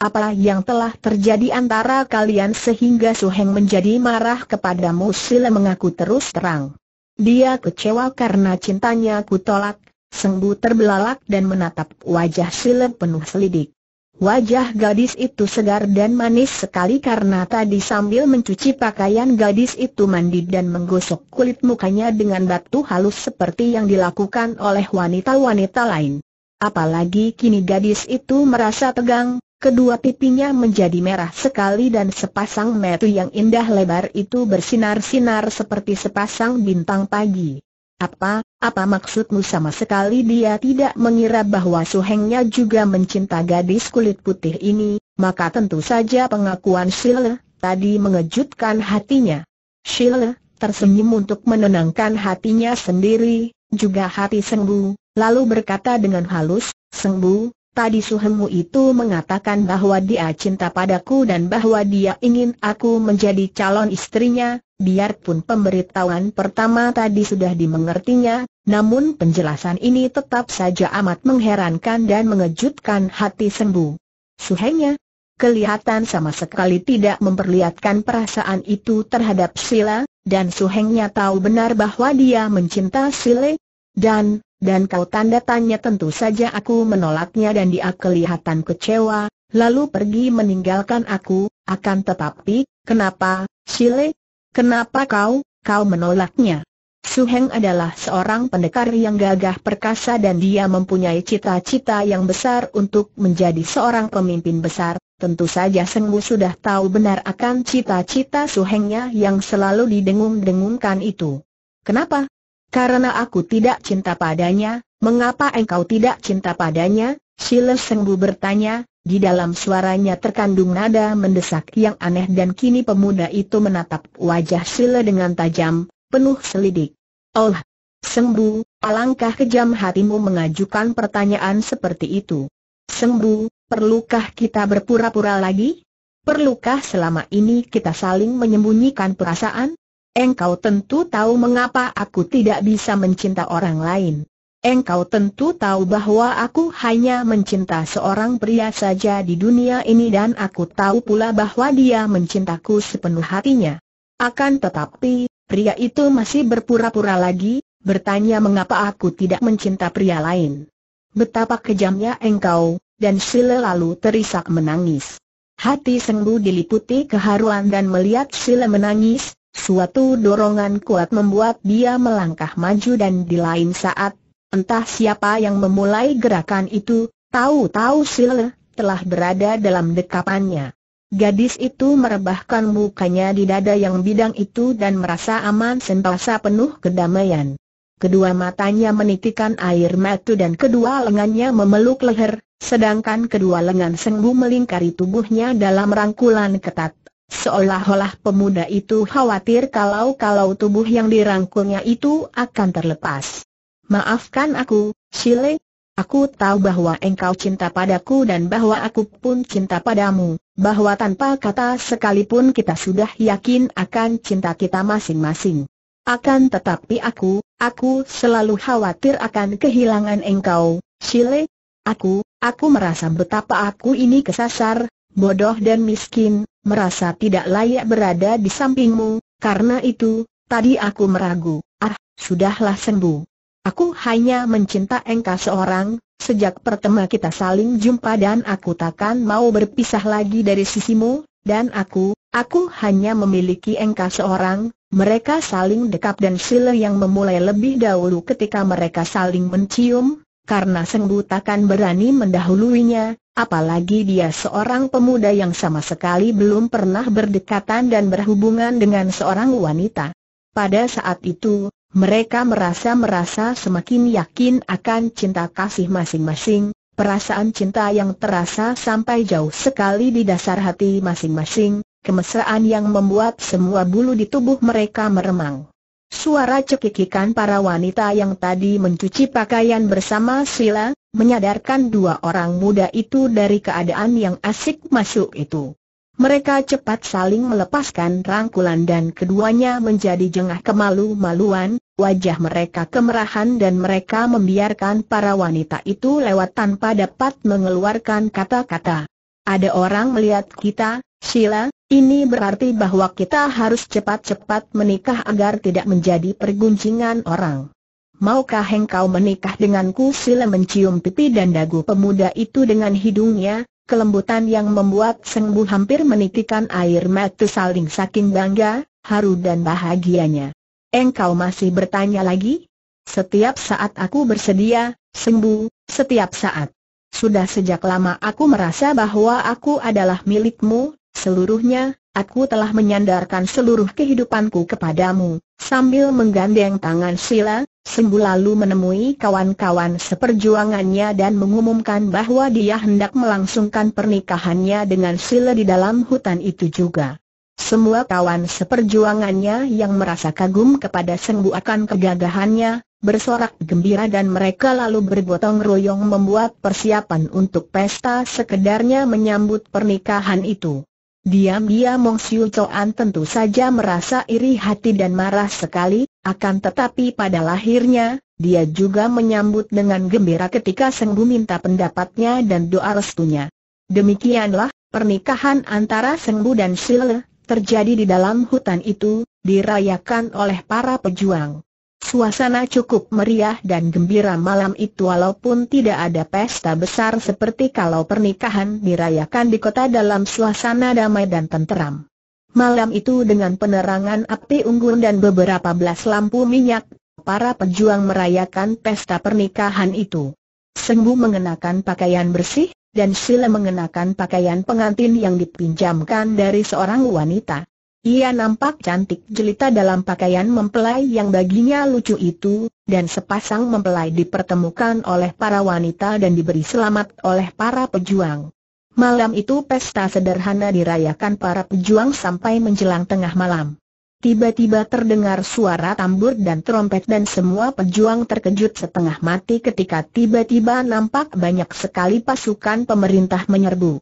Apa yang telah terjadi antara kalian sehingga Suheng menjadi marah kepadamu Sila mengaku terus terang. Dia kecewa karena cintanya ku tolak, Sengbu terbelalak dan menatap wajah Sila penuh selidik. Wajah gadis itu segar dan manis sekali karena tadi sambil mencuci pakaian gadis itu mandi dan menggosok kulit mukanya dengan batu halus seperti yang dilakukan oleh wanita-wanita lain. Apalagi kini gadis itu merasa tegang, kedua pipinya menjadi merah sekali dan sepasang metu yang indah lebar itu bersinar-sinar seperti sepasang bintang pagi. Apa, apa maksudmu sama sekali dia tidak mengira bahwa suhengnya juga mencinta gadis kulit putih ini, maka tentu saja pengakuan Sheila tadi mengejutkan hatinya. Sheila tersenyum untuk menenangkan hatinya sendiri, juga hati Sengbu, lalu berkata dengan halus, Sengbu, tadi suhengmu itu mengatakan bahwa dia cinta padaku dan bahwa dia ingin aku menjadi calon istrinya, Biarpun pemberitahuan pertama tadi sudah dimengertinya, namun penjelasan ini tetap saja amat mengherankan dan mengejutkan hati Sembu. Suhenya, kelihatan sama sekali tidak memperlihatkan perasaan itu terhadap Sila, dan Suhengnya tahu benar bahwa dia mencinta Sile, dan, dan kau tanda tanya tentu saja aku menolaknya dan dia kelihatan kecewa, lalu pergi meninggalkan aku, akan tetapi, kenapa, Sile, Kenapa kau, kau menolaknya? Su Heng adalah seorang pendekar yang gagah perkasa dan dia mempunyai cita-cita yang besar untuk menjadi seorang pemimpin besar. Tentu saja Seng Wu sudah tahu benar akan cita-cita Su Hengnya yang selalu didengung-dengungkan itu. Kenapa? Karena aku tidak cinta padanya, mengapa engkau tidak cinta padanya? Sile Seng Wu bertanya, di dalam suaranya terkandung nada mendesak yang aneh dan kini pemuda itu menatap wajah Sila dengan tajam, penuh selidik. Oh, Sengbu, alangkah kejam hatimu mengajukan pertanyaan seperti itu. Sengbu, perlukah kita berpura-pura lagi? Perlukah selama ini kita saling menyembunyikan perasaan? Engkau tentu tahu mengapa aku tidak bisa mencinta orang lain. Engkau tentu tahu bahwa aku hanya mencinta seorang pria saja di dunia ini dan aku tahu pula bahwa dia mencintaku sepenuh hatinya. Akan tetapi, pria itu masih berpura-pura lagi, bertanya mengapa aku tidak mencinta pria lain. Betapa kejamnya engkau, dan Sile lalu terisak menangis. Hati Sengbu diliputi keharuan dan melihat Sile menangis, suatu dorongan kuat membuat dia melangkah maju dan di lain saat, entah siapa yang memulai gerakan itu, tahu-tahu Sile telah berada dalam dekapannya. Gadis itu merebahkan mukanya di dada yang bidang itu dan merasa aman sentosa penuh kedamaian. Kedua matanya menitikan air mata dan kedua lengannya memeluk leher, sedangkan kedua lengan Sengbu melingkari tubuhnya dalam rangkulan ketat. Seolah-olah pemuda itu khawatir kalau-kalau tubuh yang dirangkulnya itu akan terlepas. Maafkan aku, Shile, Aku tahu bahwa engkau cinta padaku dan bahwa aku pun cinta padamu, bahwa tanpa kata sekalipun kita sudah yakin akan cinta kita masing-masing. Akan tetapi aku, aku selalu khawatir akan kehilangan engkau, Shile. Aku, aku merasa betapa aku ini kesasar, bodoh dan miskin, merasa tidak layak berada di sampingmu, karena itu, tadi aku meragu, ah, sudahlah sembuh. Aku hanya mencinta engkau seorang, sejak pertama kita saling jumpa dan aku takkan mau berpisah lagi dari sisimu, dan aku, aku hanya memiliki engkau seorang, mereka saling dekat dan sila yang memulai lebih dahulu ketika mereka saling mencium, karena Sengbu takkan berani mendahuluinya, apalagi dia seorang pemuda yang sama sekali belum pernah berdekatan dan berhubungan dengan seorang wanita. Pada saat itu, mereka merasa-merasa semakin yakin akan cinta kasih masing-masing, perasaan cinta yang terasa sampai jauh sekali di dasar hati masing-masing, kemesraan yang membuat semua bulu di tubuh mereka meremang. Suara cekikikan para wanita yang tadi mencuci pakaian bersama Sila, menyadarkan dua orang muda itu dari keadaan yang asik masuk itu. Mereka cepat saling melepaskan rangkulan dan keduanya menjadi jengah kemalu-maluan, wajah mereka kemerahan dan mereka membiarkan para wanita itu lewat tanpa dapat mengeluarkan kata-kata. Ada orang melihat kita, Sheila, ini berarti bahwa kita harus cepat-cepat menikah agar tidak menjadi perguncingan orang. Maukah engkau menikah denganku? Sila mencium pipi dan dagu pemuda itu dengan hidungnya, kelembutan yang membuat Sengbu hampir menitikan air mata saling saking bangga, haru dan bahagianya. Engkau masih bertanya lagi? Setiap saat aku bersedia, Sengbu, setiap saat. Sudah sejak lama aku merasa bahwa aku adalah milikmu, seluruhnya, aku telah menyandarkan seluruh kehidupanku kepadamu. Sambil menggandeng tangan Sila, Sembu lalu menemui kawan-kawan seperjuangannya dan mengumumkan bahwa dia hendak melangsungkan pernikahannya dengan Sila di dalam hutan itu juga. Semua kawan seperjuangannya yang merasa kagum kepada Sembu akan kegagahannya, bersorak gembira dan mereka lalu bergotong royong membuat persiapan untuk pesta sekedarnya menyambut pernikahan itu. Diam-diam Mong Siu Choan tentu saja merasa iri hati dan marah sekali, akan tetapi pada lahirnya, dia juga menyambut dengan gembira ketika Sengbu minta pendapatnya dan doa restunya. Demikianlah, pernikahan antara Sengbu dan Sile, terjadi di dalam hutan itu, dirayakan oleh para pejuang. Suasana cukup meriah dan gembira malam itu walaupun tidak ada pesta besar seperti kalau pernikahan dirayakan di kota dalam suasana damai dan tenteram. Malam itu dengan penerangan api unggun dan beberapa belas lampu minyak, para pejuang merayakan pesta pernikahan itu. Sengbu mengenakan pakaian bersih, dan Sila mengenakan pakaian pengantin yang dipinjamkan dari seorang wanita. Ia nampak cantik jelita dalam pakaian mempelai yang baginya lucu itu, dan sepasang mempelai dipertemukan oleh para wanita dan diberi selamat oleh para pejuang. Malam itu pesta sederhana dirayakan para pejuang sampai menjelang tengah malam. Tiba-tiba terdengar suara tambur dan trompet dan semua pejuang terkejut setengah mati ketika tiba-tiba nampak banyak sekali pasukan pemerintah menyerbu.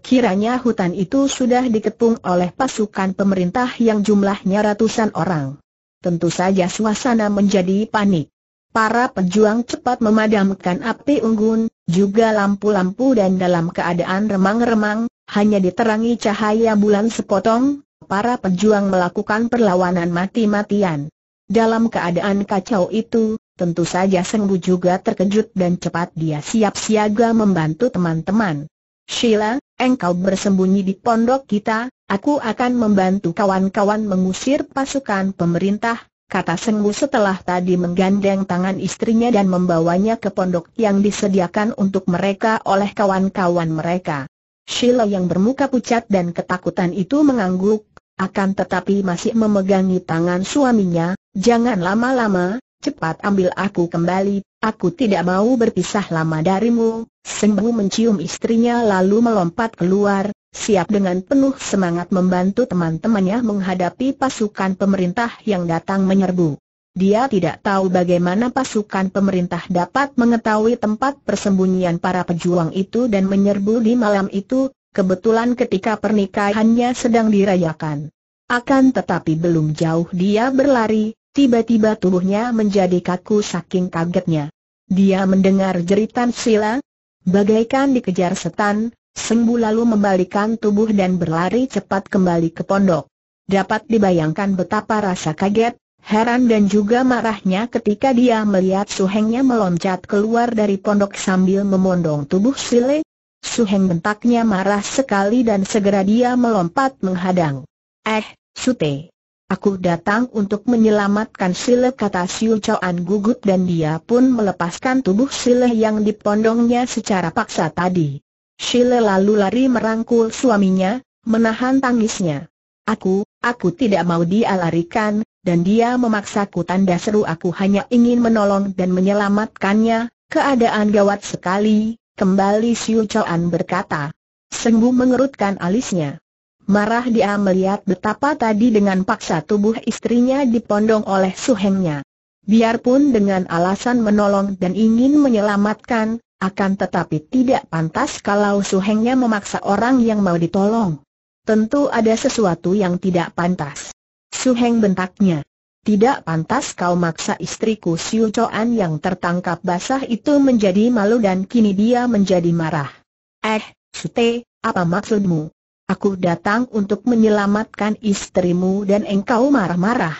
Kiranya hutan itu sudah dikepung oleh pasukan pemerintah yang jumlahnya ratusan orang. Tentu saja suasana menjadi panik. Para pejuang cepat memadamkan api unggun, juga lampu-lampu dan dalam keadaan remang-remang, hanya diterangi cahaya bulan sepotong, para pejuang melakukan perlawanan mati-matian. Dalam keadaan kacau itu, tentu saja Seng Bu juga terkejut dan cepat dia siap siaga membantu teman-teman. Sheila, engkau bersembunyi di pondok kita, aku akan membantu kawan-kawan mengusir pasukan pemerintah, kata Seng Bu setelah tadi menggandeng tangan istrinya dan membawanya ke pondok yang disediakan untuk mereka oleh kawan-kawan mereka. Sheila yang bermuka pucat dan ketakutan itu mengangguk, akan tetapi masih memegangi tangan suaminya, jangan lama-lama, cepat ambil aku kembali, aku tidak mau berpisah lama darimu, Sengbu mencium istrinya lalu melompat keluar, siap dengan penuh semangat membantu teman-temannya menghadapi pasukan pemerintah yang datang menyerbu. Dia tidak tahu bagaimana pasukan pemerintah dapat mengetahui tempat persembunyian para pejuang itu dan menyerbu di malam itu, kebetulan ketika pernikahannya sedang dirayakan. Akan tetapi belum jauh dia berlari, tiba-tiba tubuhnya menjadi kaku saking kagetnya. Dia mendengar jeritan Sila, bagaikan dikejar setan, Sengbu lalu membalikan tubuh dan berlari cepat kembali ke pondok. Dapat dibayangkan betapa rasa kaget, heran dan juga marahnya ketika dia melihat suhengnya meloncat keluar dari pondok sambil memondong tubuh Sile, Suheng bentaknya marah sekali dan segera dia melompat menghadang. Eh, Sute. Aku datang untuk menyelamatkan Sile kata Siu Choan gugut dan dia pun melepaskan tubuh Sile yang dipondongnya secara paksa tadi. Sile lalu lari merangkul suaminya, menahan tangisnya. Aku, aku tidak mau dia larikan, dan dia memaksaku tanda seru aku hanya ingin menolong dan menyelamatkannya, keadaan gawat sekali, Kembali Siu Choan berkata. Sengbu mengerutkan alisnya. Marah dia melihat betapa tadi dengan paksa tubuh istrinya dipondong oleh suhengnya. Biarpun dengan alasan menolong dan ingin menyelamatkan, akan tetapi tidak pantas kalau suhengnya memaksa orang yang mau ditolong. Tentu ada sesuatu yang tidak pantas. Suheng bentaknya. Tidak pantas kau maksa istriku Siu Choan yang tertangkap basah itu menjadi malu dan kini dia menjadi marah. Eh, Sute, apa maksudmu? Aku datang untuk menyelamatkan istrimu dan engkau marah-marah.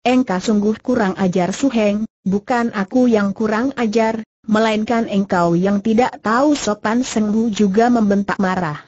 Engkau sungguh kurang ajar Suheng, bukan aku yang kurang ajar, melainkan engkau yang tidak tahu sopan Senggu juga membentak marah.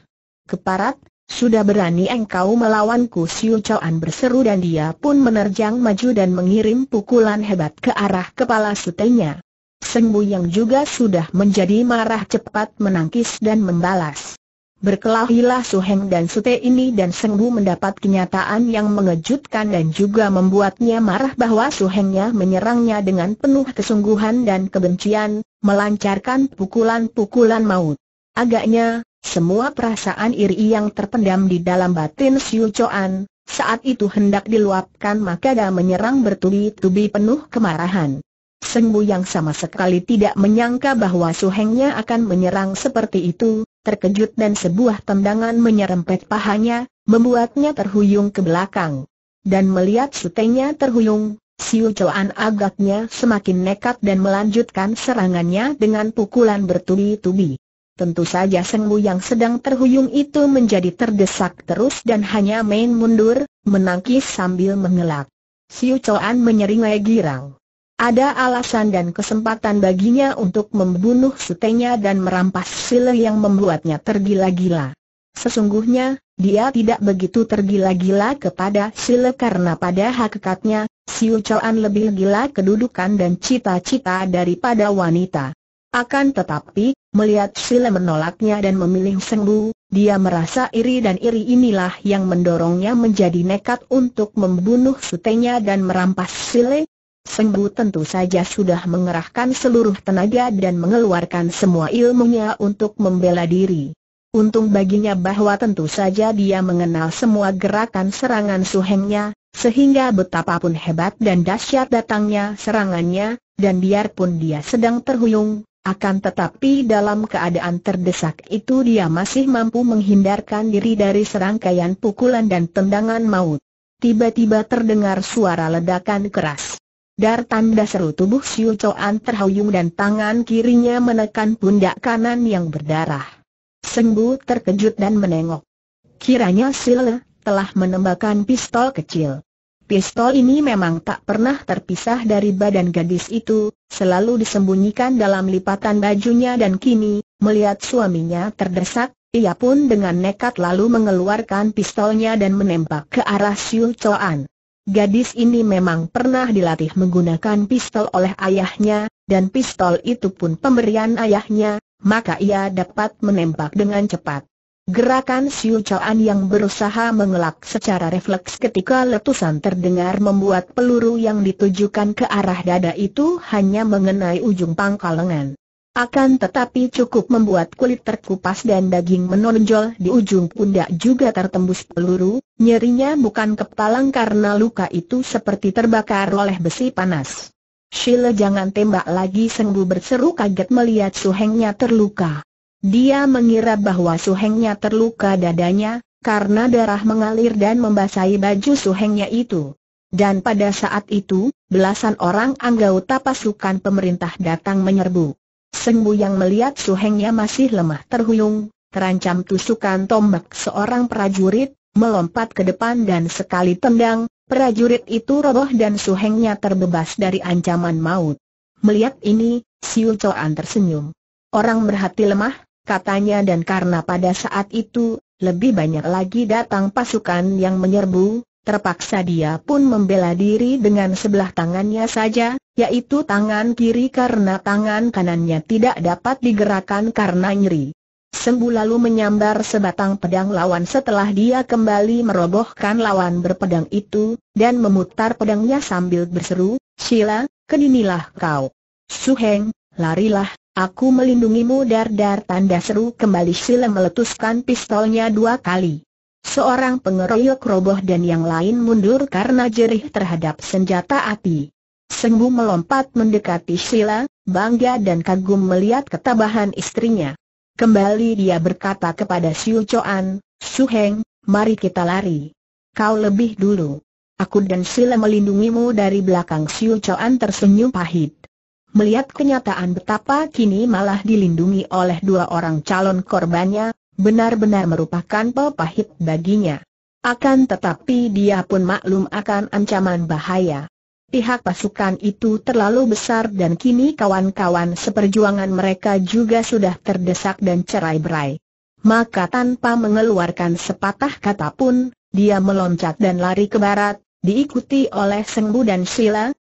Keparat, sudah berani engkau melawanku Siu Choan berseru dan dia pun menerjang maju dan mengirim pukulan hebat ke arah kepala sutenya. Seng yang juga sudah menjadi marah cepat menangkis dan membalas. Berkelahilah Suheng dan Sute ini dan Seng mendapat kenyataan yang mengejutkan dan juga membuatnya marah bahwa Suhengnya menyerangnya dengan penuh kesungguhan dan kebencian, melancarkan pukulan-pukulan maut. Agaknya, semua perasaan iri yang terpendam di dalam batin Siu Choan, saat itu hendak diluapkan maka dia menyerang bertubi-tubi penuh kemarahan. Sengbu yang sama sekali tidak menyangka bahwa suhengnya akan menyerang seperti itu, terkejut dan sebuah tendangan menyerempet pahanya, membuatnya terhuyung ke belakang. Dan melihat sutenya terhuyung, Siu Choan agaknya semakin nekat dan melanjutkan serangannya dengan pukulan bertubi-tubi. Tentu saja Seng yang sedang terhuyung itu menjadi terdesak terus dan hanya main mundur, menangkis sambil mengelak. Siu Choan menyeringai girang. Ada alasan dan kesempatan baginya untuk membunuh sutenya dan merampas sile yang membuatnya tergila-gila. Sesungguhnya, dia tidak begitu tergila-gila kepada sile karena pada hakikatnya, Siu Choan lebih gila kedudukan dan cita-cita daripada wanita. Akan tetapi, melihat Sile menolaknya dan memilih Sengbu, dia merasa iri dan iri inilah yang mendorongnya menjadi nekat untuk membunuh sutenya dan merampas Sile. Sengbu tentu saja sudah mengerahkan seluruh tenaga dan mengeluarkan semua ilmunya untuk membela diri. Untung baginya bahwa tentu saja dia mengenal semua gerakan serangan suhengnya, sehingga betapapun hebat dan dahsyat datangnya serangannya, dan biarpun dia sedang terhuyung, akan tetapi dalam keadaan terdesak itu dia masih mampu menghindarkan diri dari serangkaian pukulan dan tendangan maut. Tiba-tiba terdengar suara ledakan keras. Dar tanda seru tubuh Siu Choan terhuyung dan tangan kirinya menekan pundak kanan yang berdarah. Sengbu terkejut dan menengok. Kiranya Sile telah menembakkan pistol kecil. Pistol ini memang tak pernah terpisah dari badan gadis itu, selalu disembunyikan dalam lipatan bajunya dan kini, melihat suaminya terdesak, ia pun dengan nekat lalu mengeluarkan pistolnya dan menembak ke arah Siu Choan. Gadis ini memang pernah dilatih menggunakan pistol oleh ayahnya, dan pistol itu pun pemberian ayahnya, maka ia dapat menembak dengan cepat. Gerakan Siu Choan yang berusaha mengelak secara refleks ketika letusan terdengar membuat peluru yang ditujukan ke arah dada itu hanya mengenai ujung pangkal lengan. Akan tetapi cukup membuat kulit terkupas dan daging menonjol di ujung pundak juga tertembus peluru, nyerinya bukan kepalang karena luka itu seperti terbakar oleh besi panas. Sheila jangan tembak lagi Sengbu berseru kaget melihat suhengnya terluka. Dia mengira bahwa suhengnya terluka dadanya, karena darah mengalir dan membasahi baju suhengnya itu. Dan pada saat itu, belasan orang anggota pasukan pemerintah datang menyerbu. Sengbu yang melihat suhengnya masih lemah terhuyung, terancam tusukan tombak seorang prajurit, melompat ke depan dan sekali tendang, prajurit itu roboh dan suhengnya terbebas dari ancaman maut. Melihat ini, Siu Choan tersenyum. Orang berhati lemah, katanya dan karena pada saat itu, lebih banyak lagi datang pasukan yang menyerbu, terpaksa dia pun membela diri dengan sebelah tangannya saja, yaitu tangan kiri karena tangan kanannya tidak dapat digerakkan karena nyeri. Sembu lalu menyambar sebatang pedang lawan setelah dia kembali merobohkan lawan berpedang itu, dan memutar pedangnya sambil berseru, Sila, kedinilah kau. Suheng, larilah, Aku melindungimu dar-dar tanda seru kembali Sila meletuskan pistolnya dua kali. Seorang pengeroyok roboh dan yang lain mundur karena jerih terhadap senjata api. Sengbu melompat mendekati Sila, bangga dan kagum melihat ketabahan istrinya. Kembali dia berkata kepada Siu Choan, Su Heng, mari kita lari. Kau lebih dulu. Aku dan Sila melindungimu dari belakang Siu Choan tersenyum pahit. Melihat kenyataan betapa kini malah dilindungi oleh dua orang calon korbannya, benar-benar merupakan pepahit baginya. Akan tetapi dia pun maklum akan ancaman bahaya. Pihak pasukan itu terlalu besar dan kini kawan-kawan seperjuangan mereka juga sudah terdesak dan cerai-berai. Maka tanpa mengeluarkan sepatah kata pun, dia meloncat dan lari ke barat, diikuti oleh Sengbu dan Sila,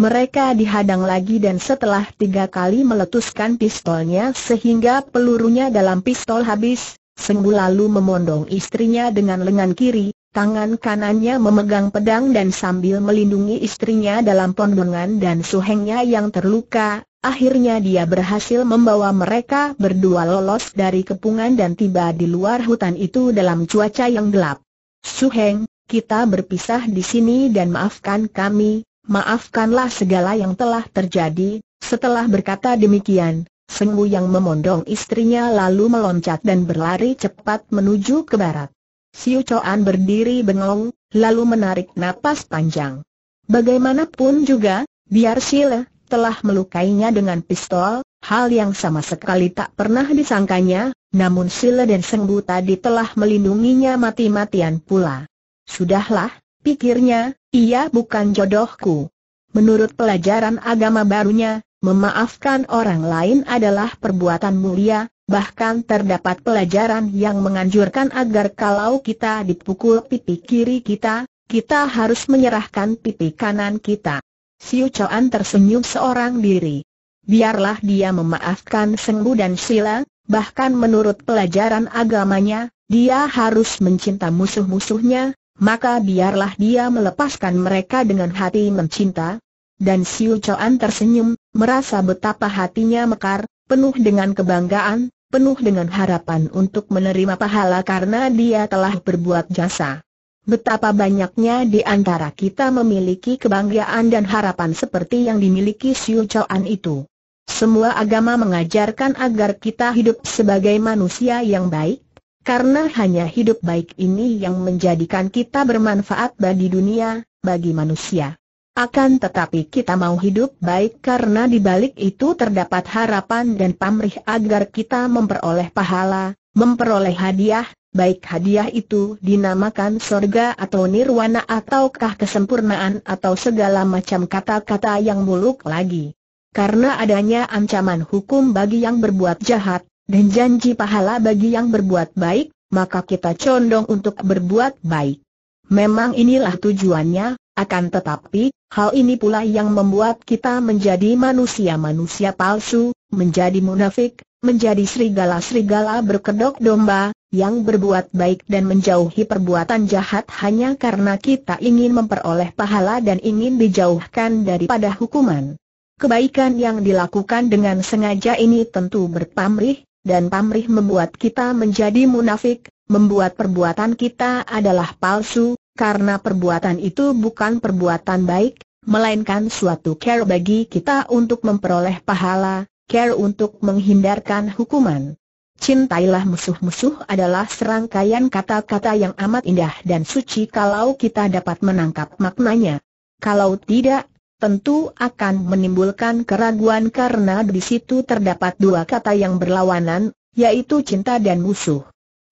mereka dihadang lagi dan setelah tiga kali meletuskan pistolnya sehingga pelurunya dalam pistol habis, Sengbu lalu memondong istrinya dengan lengan kiri, tangan kanannya memegang pedang dan sambil melindungi istrinya dalam pondongan dan suhengnya yang terluka, akhirnya dia berhasil membawa mereka berdua lolos dari kepungan dan tiba di luar hutan itu dalam cuaca yang gelap. Suheng, kita berpisah di sini dan maafkan kami, maafkanlah segala yang telah terjadi, setelah berkata demikian, Sengmu yang memondong istrinya lalu meloncat dan berlari cepat menuju ke barat. Siu Choan berdiri bengong, lalu menarik napas panjang. Bagaimanapun juga, biar Sile telah melukainya dengan pistol, hal yang sama sekali tak pernah disangkanya, namun Sile dan Sengbu tadi telah melindunginya mati-matian pula. Sudahlah, pikirnya, ia bukan jodohku. Menurut pelajaran agama barunya, memaafkan orang lain adalah perbuatan mulia, bahkan terdapat pelajaran yang menganjurkan agar kalau kita dipukul pipi kiri kita, kita harus menyerahkan pipi kanan kita. Siu Choan tersenyum seorang diri. Biarlah dia memaafkan Sengbu dan Sila, bahkan menurut pelajaran agamanya, dia harus mencinta musuh-musuhnya, maka biarlah dia melepaskan mereka dengan hati mencinta. Dan Siu Choan tersenyum, merasa betapa hatinya mekar, penuh dengan kebanggaan, penuh dengan harapan untuk menerima pahala karena dia telah berbuat jasa. Betapa banyaknya di antara kita memiliki kebanggaan dan harapan seperti yang dimiliki Siu Choan itu. Semua agama mengajarkan agar kita hidup sebagai manusia yang baik, karena hanya hidup baik ini yang menjadikan kita bermanfaat bagi dunia, bagi manusia. Akan tetapi kita mau hidup baik karena di balik itu terdapat harapan dan pamrih agar kita memperoleh pahala, memperoleh hadiah, baik hadiah itu dinamakan sorga atau nirwana ataukah kesempurnaan atau segala macam kata-kata yang muluk lagi. Karena adanya ancaman hukum bagi yang berbuat jahat, dan janji pahala bagi yang berbuat baik, maka kita condong untuk berbuat baik. Memang inilah tujuannya, akan tetapi, hal ini pula yang membuat kita menjadi manusia-manusia palsu, menjadi munafik, menjadi serigala-serigala berkedok domba, yang berbuat baik dan menjauhi perbuatan jahat hanya karena kita ingin memperoleh pahala dan ingin dijauhkan daripada hukuman. Kebaikan yang dilakukan dengan sengaja ini tentu berpamrih, dan pamrih membuat kita menjadi munafik, membuat perbuatan kita adalah palsu, karena perbuatan itu bukan perbuatan baik, melainkan suatu care bagi kita untuk memperoleh pahala, care untuk menghindarkan hukuman. Cintailah musuh-musuh adalah serangkaian kata-kata yang amat indah dan suci kalau kita dapat menangkap maknanya. Kalau tidak, tentu akan menimbulkan keraguan karena di situ terdapat dua kata yang berlawanan, yaitu cinta dan musuh.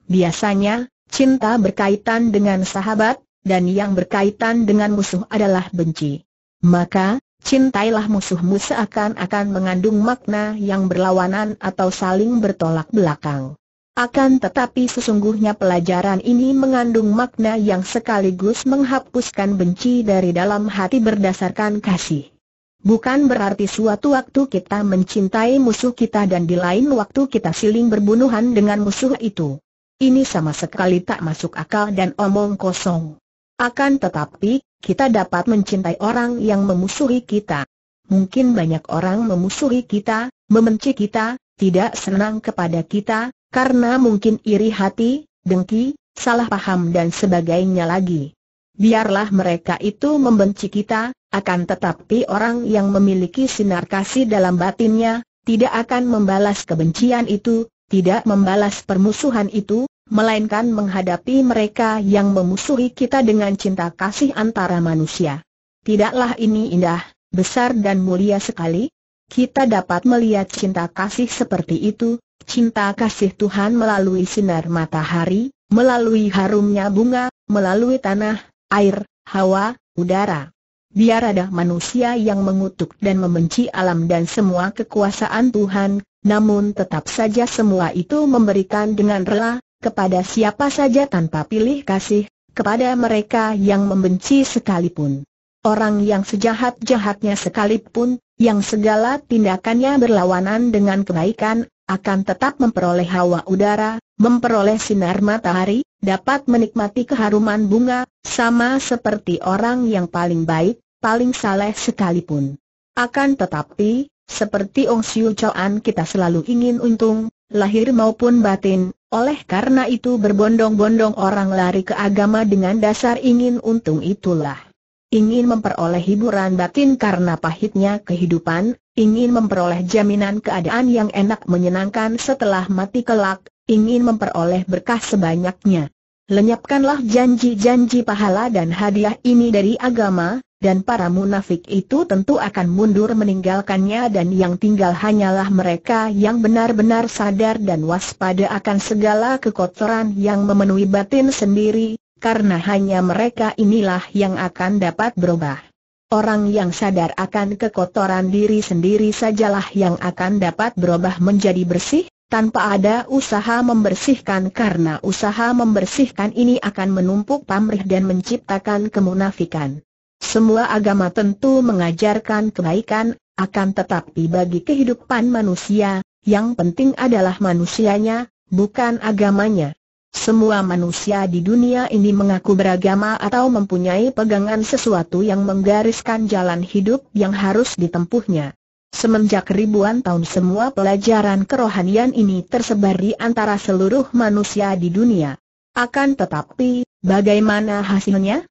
Biasanya, cinta berkaitan dengan sahabat, dan yang berkaitan dengan musuh adalah benci. Maka, Cintailah musuhmu seakan-akan mengandung makna yang berlawanan atau saling bertolak belakang. Akan tetapi sesungguhnya pelajaran ini mengandung makna yang sekaligus menghapuskan benci dari dalam hati berdasarkan kasih. Bukan berarti suatu waktu kita mencintai musuh kita dan di lain waktu kita siling berbunuhan dengan musuh itu. Ini sama sekali tak masuk akal dan omong kosong. Akan tetapi, kita dapat mencintai orang yang memusuhi kita. Mungkin banyak orang memusuhi kita, membenci kita, tidak senang kepada kita, karena mungkin iri hati, dengki, salah paham dan sebagainya lagi. Biarlah mereka itu membenci kita, akan tetapi orang yang memiliki sinar kasih dalam batinnya, tidak akan membalas kebencian itu, tidak membalas permusuhan itu, melainkan menghadapi mereka yang memusuhi kita dengan cinta kasih antara manusia. Tidaklah ini indah, besar dan mulia sekali? Kita dapat melihat cinta kasih seperti itu, cinta kasih Tuhan melalui sinar matahari, melalui harumnya bunga, melalui tanah, air, hawa, udara. Biar ada manusia yang mengutuk dan membenci alam dan semua kekuasaan Tuhan, namun tetap saja semua itu memberikan dengan rela, kepada siapa saja tanpa pilih kasih, kepada mereka yang membenci sekalipun. Orang yang sejahat-jahatnya sekalipun, yang segala tindakannya berlawanan dengan kebaikan, akan tetap memperoleh hawa udara, memperoleh sinar matahari, dapat menikmati keharuman bunga, sama seperti orang yang paling baik, paling saleh sekalipun. Akan tetapi, seperti Ong Siu Choan kita selalu ingin untung, lahir maupun batin, oleh karena itu berbondong-bondong orang lari ke agama dengan dasar ingin untung itulah. Ingin memperoleh hiburan batin karena pahitnya kehidupan, ingin memperoleh jaminan keadaan yang enak menyenangkan setelah mati kelak, ingin memperoleh berkah sebanyaknya. Lenyapkanlah janji-janji pahala dan hadiah ini dari agama, dan para munafik itu tentu akan mundur meninggalkannya dan yang tinggal hanyalah mereka yang benar-benar sadar dan waspada akan segala kekotoran yang memenuhi batin sendiri, karena hanya mereka inilah yang akan dapat berubah. Orang yang sadar akan kekotoran diri sendiri sajalah yang akan dapat berubah menjadi bersih, tanpa ada usaha membersihkan karena usaha membersihkan ini akan menumpuk pamrih dan menciptakan kemunafikan. Semua agama tentu mengajarkan kebaikan, akan tetapi bagi kehidupan manusia, yang penting adalah manusianya, bukan agamanya. Semua manusia di dunia ini mengaku beragama atau mempunyai pegangan sesuatu yang menggariskan jalan hidup yang harus ditempuhnya. Semenjak ribuan tahun semua pelajaran kerohanian ini tersebar di antara seluruh manusia di dunia. Akan tetapi, bagaimana hasilnya?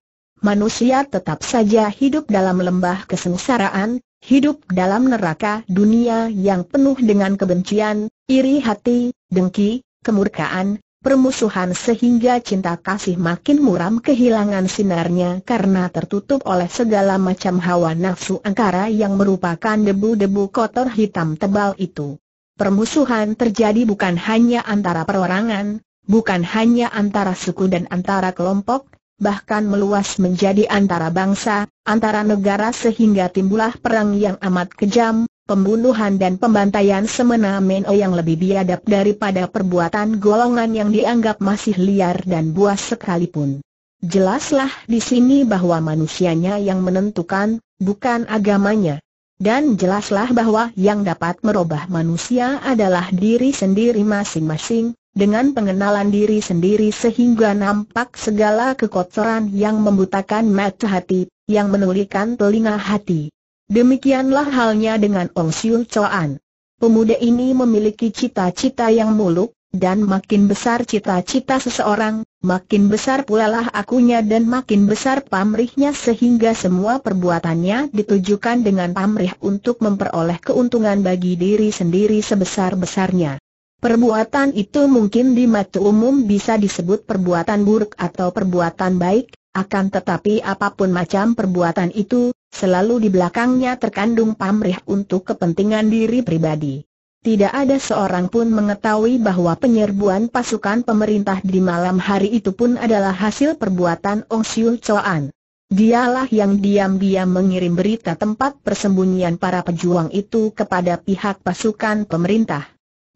manusia tetap saja hidup dalam lembah kesengsaraan, hidup dalam neraka dunia yang penuh dengan kebencian, iri hati, dengki, kemurkaan, permusuhan sehingga cinta kasih makin muram kehilangan sinarnya karena tertutup oleh segala macam hawa nafsu angkara yang merupakan debu-debu kotor hitam tebal itu. Permusuhan terjadi bukan hanya antara perorangan, bukan hanya antara suku dan antara kelompok, bahkan meluas menjadi antara bangsa, antara negara sehingga timbullah perang yang amat kejam, pembunuhan dan pembantaian semena-mena yang lebih biadab daripada perbuatan golongan yang dianggap masih liar dan buas sekalipun. Jelaslah di sini bahwa manusianya yang menentukan, bukan agamanya. Dan jelaslah bahwa yang dapat merubah manusia adalah diri sendiri masing-masing, dengan pengenalan diri sendiri sehingga nampak segala kekotoran yang membutakan mata hati, yang menulikan telinga hati. Demikianlah halnya dengan Ong Siu Choan. Pemuda ini memiliki cita-cita yang muluk, dan makin besar cita-cita seseorang, makin besar pula lah akunya dan makin besar pamrihnya sehingga semua perbuatannya ditujukan dengan pamrih untuk memperoleh keuntungan bagi diri sendiri sebesar-besarnya. Perbuatan itu mungkin di mata umum bisa disebut perbuatan buruk atau perbuatan baik, akan tetapi apa pun macam perbuatan itu, selalu di belakangnya terkandung pamrih untuk kepentingan diri pribadi. Tidak ada seorang pun mengetahui bahwa penyerbuan pasukan pemerintah di malam hari itu pun adalah hasil perbuatan Ong Siu Choan. Dialah yang diam-diam mengirim berita tempat persembunyian para pejuang itu kepada pihak pasukan pemerintah.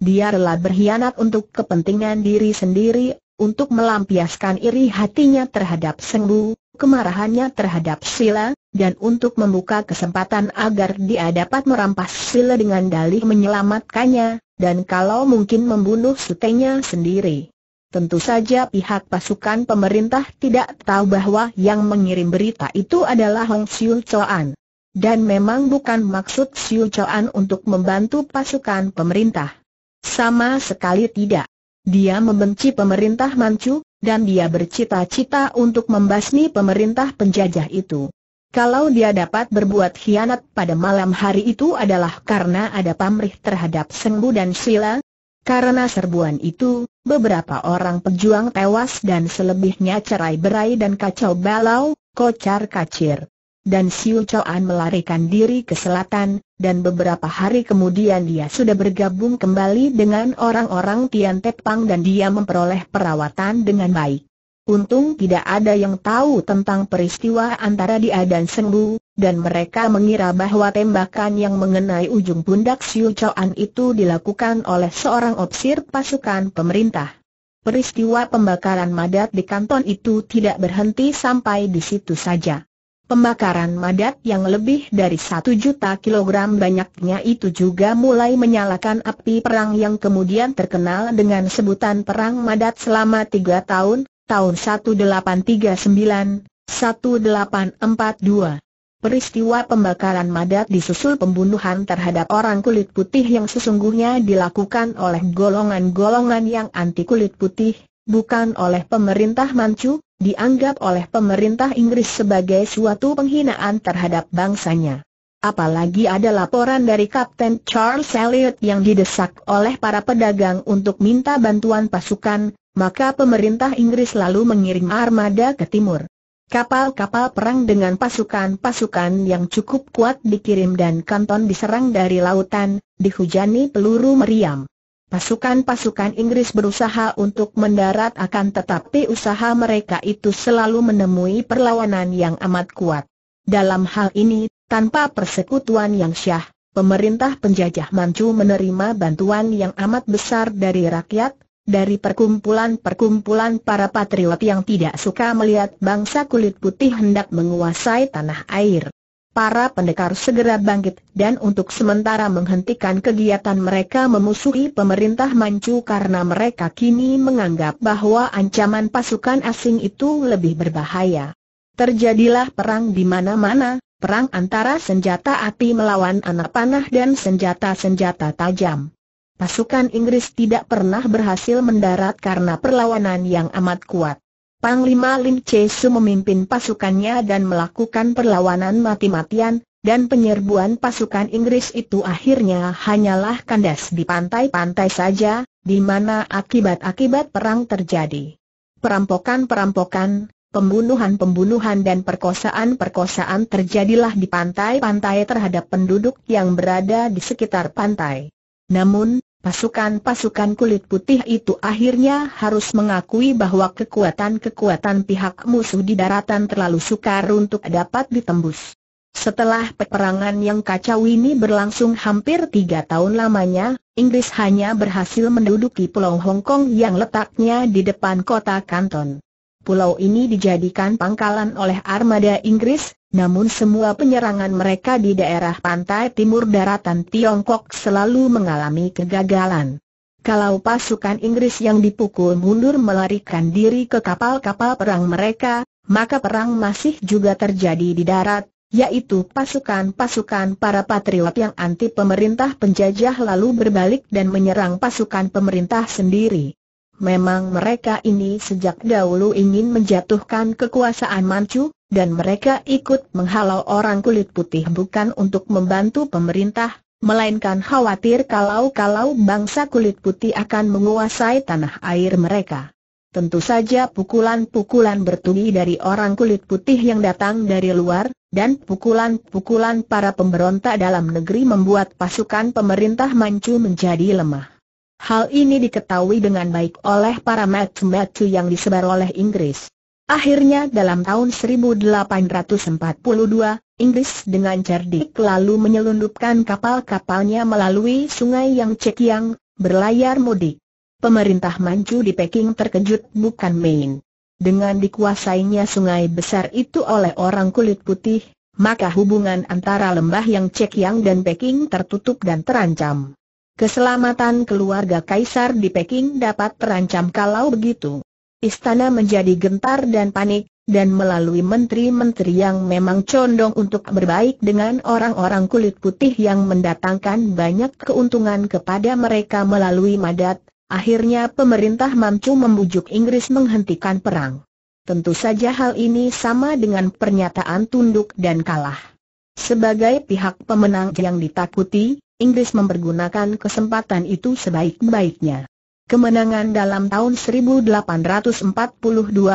Dia rela berkhianat untuk kepentingan diri sendiri, untuk melampiaskan iri hatinya terhadap Sengbu, kemarahannya terhadap Sila, dan untuk membuka kesempatan agar dia dapat merampas Sila dengan dalih menyelamatkannya, dan kalau mungkin membunuh sutenya sendiri. Tentu saja pihak pasukan pemerintah tidak tahu bahwa yang mengirim berita itu adalah Hong Siu Choan. Dan memang bukan maksud Siu Choan untuk membantu pasukan pemerintah. Sama sekali tidak. Dia membenci pemerintah Manchu, dan dia bercita-cita untuk membasmi pemerintah penjajah itu. Kalau dia dapat berbuat khianat pada malam hari itu adalah karena ada pamrih terhadap Sengbu dan Sila. Karena serbuan itu, beberapa orang pejuang tewas dan selebihnya cerai berai dan kacau balau, kocar kacir dan Siu Choan melarikan diri ke selatan, dan beberapa hari kemudian dia sudah bergabung kembali dengan orang-orang Tian Tepang dan dia memperoleh perawatan dengan baik. Untung tidak ada yang tahu tentang peristiwa antara dia dan Sengbu, dan mereka mengira bahwa tembakan yang mengenai ujung pundak Siu Choan itu dilakukan oleh seorang opsir pasukan pemerintah. Peristiwa pembakaran madat di kanton itu tidak berhenti sampai di situ saja. Pembakaran madat yang lebih dari satu juta kilogram banyaknya itu juga mulai menyalakan api perang yang kemudian terkenal dengan sebutan Perang Madat selama tiga tahun, tahun 1839, 1842. Peristiwa pembakaran madat disusul pembunuhan terhadap orang kulit putih yang sesungguhnya dilakukan oleh golongan-golongan yang anti kulit putih, bukan oleh pemerintah Manchu, dianggap oleh pemerintah Inggris sebagai suatu penghinaan terhadap bangsanya. Apalagi ada laporan dari Kapten Charles Elliot yang didesak oleh para pedagang untuk minta bantuan pasukan, maka pemerintah Inggris lalu mengirim armada ke timur. Kapal-kapal perang dengan pasukan-pasukan yang cukup kuat dikirim dan kanton diserang dari lautan, dihujani peluru meriam. Pasukan-pasukan Inggris berusaha untuk mendarat akan tetapi usaha mereka itu selalu menemui perlawanan yang amat kuat. Dalam hal ini, tanpa persekutuan yang syah, pemerintah penjajah Manchu menerima bantuan yang amat besar dari rakyat, dari perkumpulan-perkumpulan para patriot yang tidak suka melihat bangsa kulit putih hendak menguasai tanah air para pendekar segera bangkit dan untuk sementara menghentikan kegiatan mereka memusuhi pemerintah Manchu karena mereka kini menganggap bahwa ancaman pasukan asing itu lebih berbahaya. Terjadilah perang di mana-mana, perang antara senjata api melawan anak panah dan senjata-senjata tajam. Pasukan Inggris tidak pernah berhasil mendarat karena perlawanan yang amat kuat. Panglima Lim Su memimpin pasukannya dan melakukan perlawanan mati-matian, dan penyerbuan pasukan Inggris itu akhirnya hanyalah kandas di pantai-pantai saja, di mana akibat-akibat perang terjadi. Perampokan-perampokan, pembunuhan-pembunuhan dan perkosaan-perkosaan terjadilah di pantai-pantai terhadap penduduk yang berada di sekitar pantai. Namun, Pasukan-pasukan kulit putih itu akhirnya harus mengakui bahwa kekuatan-kekuatan pihak musuh di daratan terlalu sukar untuk dapat ditembus. Setelah peperangan yang kacau ini berlangsung hampir tiga tahun lamanya, Inggris hanya berhasil menduduki Pulau Hong Kong yang letaknya di depan kota Kanton. Pulau ini dijadikan pangkalan oleh armada Inggris, namun semua penyerangan mereka di daerah pantai timur daratan Tiongkok selalu mengalami kegagalan. Kalau pasukan Inggris yang dipukul mundur melarikan diri ke kapal-kapal perang mereka, maka perang masih juga terjadi di darat, yaitu pasukan-pasukan para patriot yang anti pemerintah penjajah lalu berbalik dan menyerang pasukan pemerintah sendiri. Memang mereka ini sejak dahulu ingin menjatuhkan kekuasaan Manchu, dan mereka ikut menghalau orang kulit putih bukan untuk membantu pemerintah, melainkan khawatir kalau-kalau bangsa kulit putih akan menguasai tanah air mereka. Tentu saja pukulan-pukulan bertubi dari orang kulit putih yang datang dari luar, dan pukulan-pukulan para pemberontak dalam negeri membuat pasukan pemerintah Manchu menjadi lemah. Hal ini diketahui dengan baik oleh para matu-matu yang disebar oleh Inggris. Akhirnya dalam tahun 1842, Inggris dengan cerdik lalu menyelundupkan kapal-kapalnya melalui sungai yang cekiang, berlayar mudik. Pemerintah Manchu di Peking terkejut bukan main. Dengan dikuasainya sungai besar itu oleh orang kulit putih, maka hubungan antara lembah yang cekiang dan Peking tertutup dan terancam. Keselamatan keluarga kaisar di Peking dapat terancam kalau begitu. Istana menjadi gentar dan panik, dan melalui menteri-menteri yang memang condong untuk berbaik dengan orang-orang kulit putih yang mendatangkan banyak keuntungan kepada mereka melalui madat, akhirnya pemerintah Manchu membujuk Inggris menghentikan perang. Tentu saja hal ini sama dengan pernyataan tunduk dan kalah. Sebagai pihak pemenang yang ditakuti, Inggris mempergunakan kesempatan itu sebaik-baiknya. Kemenangan dalam tahun 1842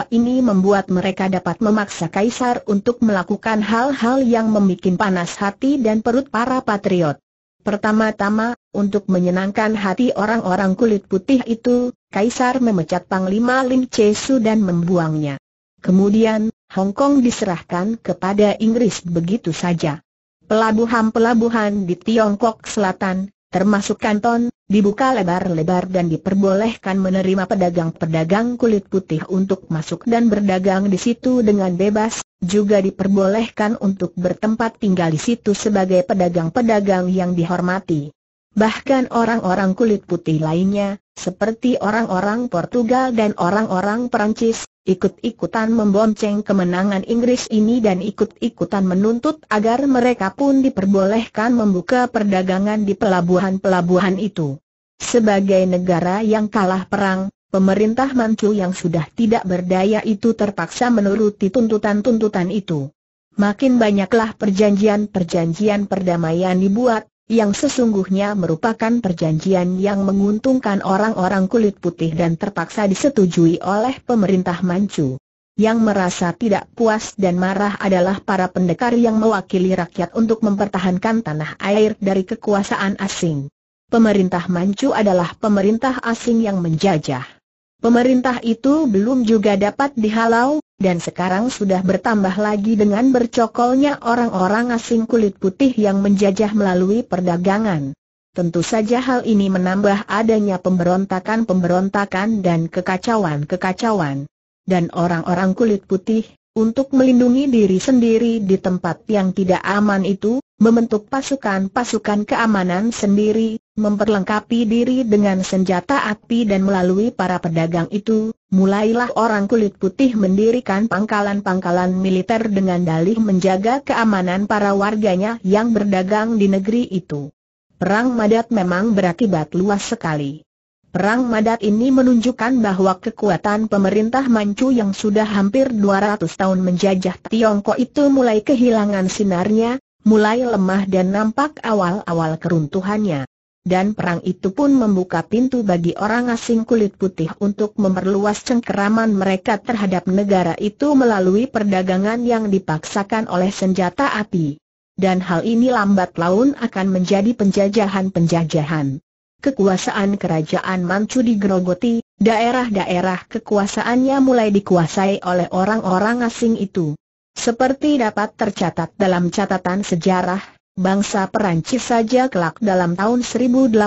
ini membuat mereka dapat memaksa Kaisar untuk melakukan hal-hal yang membuat panas hati dan perut para patriot. Pertama-tama, untuk menyenangkan hati orang-orang kulit putih itu, Kaisar memecat Panglima Lim Chesu dan membuangnya. Kemudian, Hong Kong diserahkan kepada Inggris begitu saja. Pelabuhan-pelabuhan di Tiongkok Selatan, termasuk kanton, dibuka lebar-lebar dan diperbolehkan menerima pedagang-pedagang kulit putih untuk masuk dan berdagang di situ dengan bebas, juga diperbolehkan untuk bertempat tinggal di situ sebagai pedagang-pedagang yang dihormati. Bahkan orang-orang kulit putih lainnya, seperti orang-orang Portugal dan orang-orang Perancis, ikut-ikutan membonceng kemenangan Inggris ini dan ikut-ikutan menuntut agar mereka pun diperbolehkan membuka perdagangan di pelabuhan-pelabuhan itu. Sebagai negara yang kalah perang, pemerintah Manchu yang sudah tidak berdaya itu terpaksa menuruti tuntutan-tuntutan itu. Makin banyaklah perjanjian-perjanjian perdamaian dibuat, yang sesungguhnya merupakan perjanjian yang menguntungkan orang-orang kulit putih dan terpaksa disetujui oleh pemerintah Manchu. Yang merasa tidak puas dan marah adalah para pendekar yang mewakili rakyat untuk mempertahankan tanah air dari kekuasaan asing. Pemerintah Manchu adalah pemerintah asing yang menjajah. Pemerintah itu belum juga dapat dihalau, dan sekarang sudah bertambah lagi dengan bercokolnya orang-orang asing kulit putih yang menjajah melalui perdagangan. Tentu saja hal ini menambah adanya pemberontakan-pemberontakan dan kekacauan-kekacauan. Dan orang-orang kulit putih, untuk melindungi diri sendiri di tempat yang tidak aman itu, membentuk pasukan-pasukan keamanan sendiri, memperlengkapi diri dengan senjata api dan melalui para pedagang itu, mulailah orang kulit putih mendirikan pangkalan-pangkalan militer dengan dalih menjaga keamanan para warganya yang berdagang di negeri itu. Perang Madat memang berakibat luas sekali. Perang Madat ini menunjukkan bahwa kekuatan pemerintah Manchu yang sudah hampir 200 tahun menjajah Tiongkok itu mulai kehilangan sinarnya, mulai lemah dan nampak awal-awal keruntuhannya. Dan perang itu pun membuka pintu bagi orang asing kulit putih untuk memperluas cengkeraman mereka terhadap negara itu melalui perdagangan yang dipaksakan oleh senjata api. Dan hal ini lambat laun akan menjadi penjajahan-penjajahan. kekuasaan kerajaan Manchu digerogoti, daerah-daerah kekuasaannya mulai dikuasai oleh orang-orang asing itu. Seperti dapat tercatat dalam catatan sejarah, bangsa Perancis saja kelak dalam tahun 1862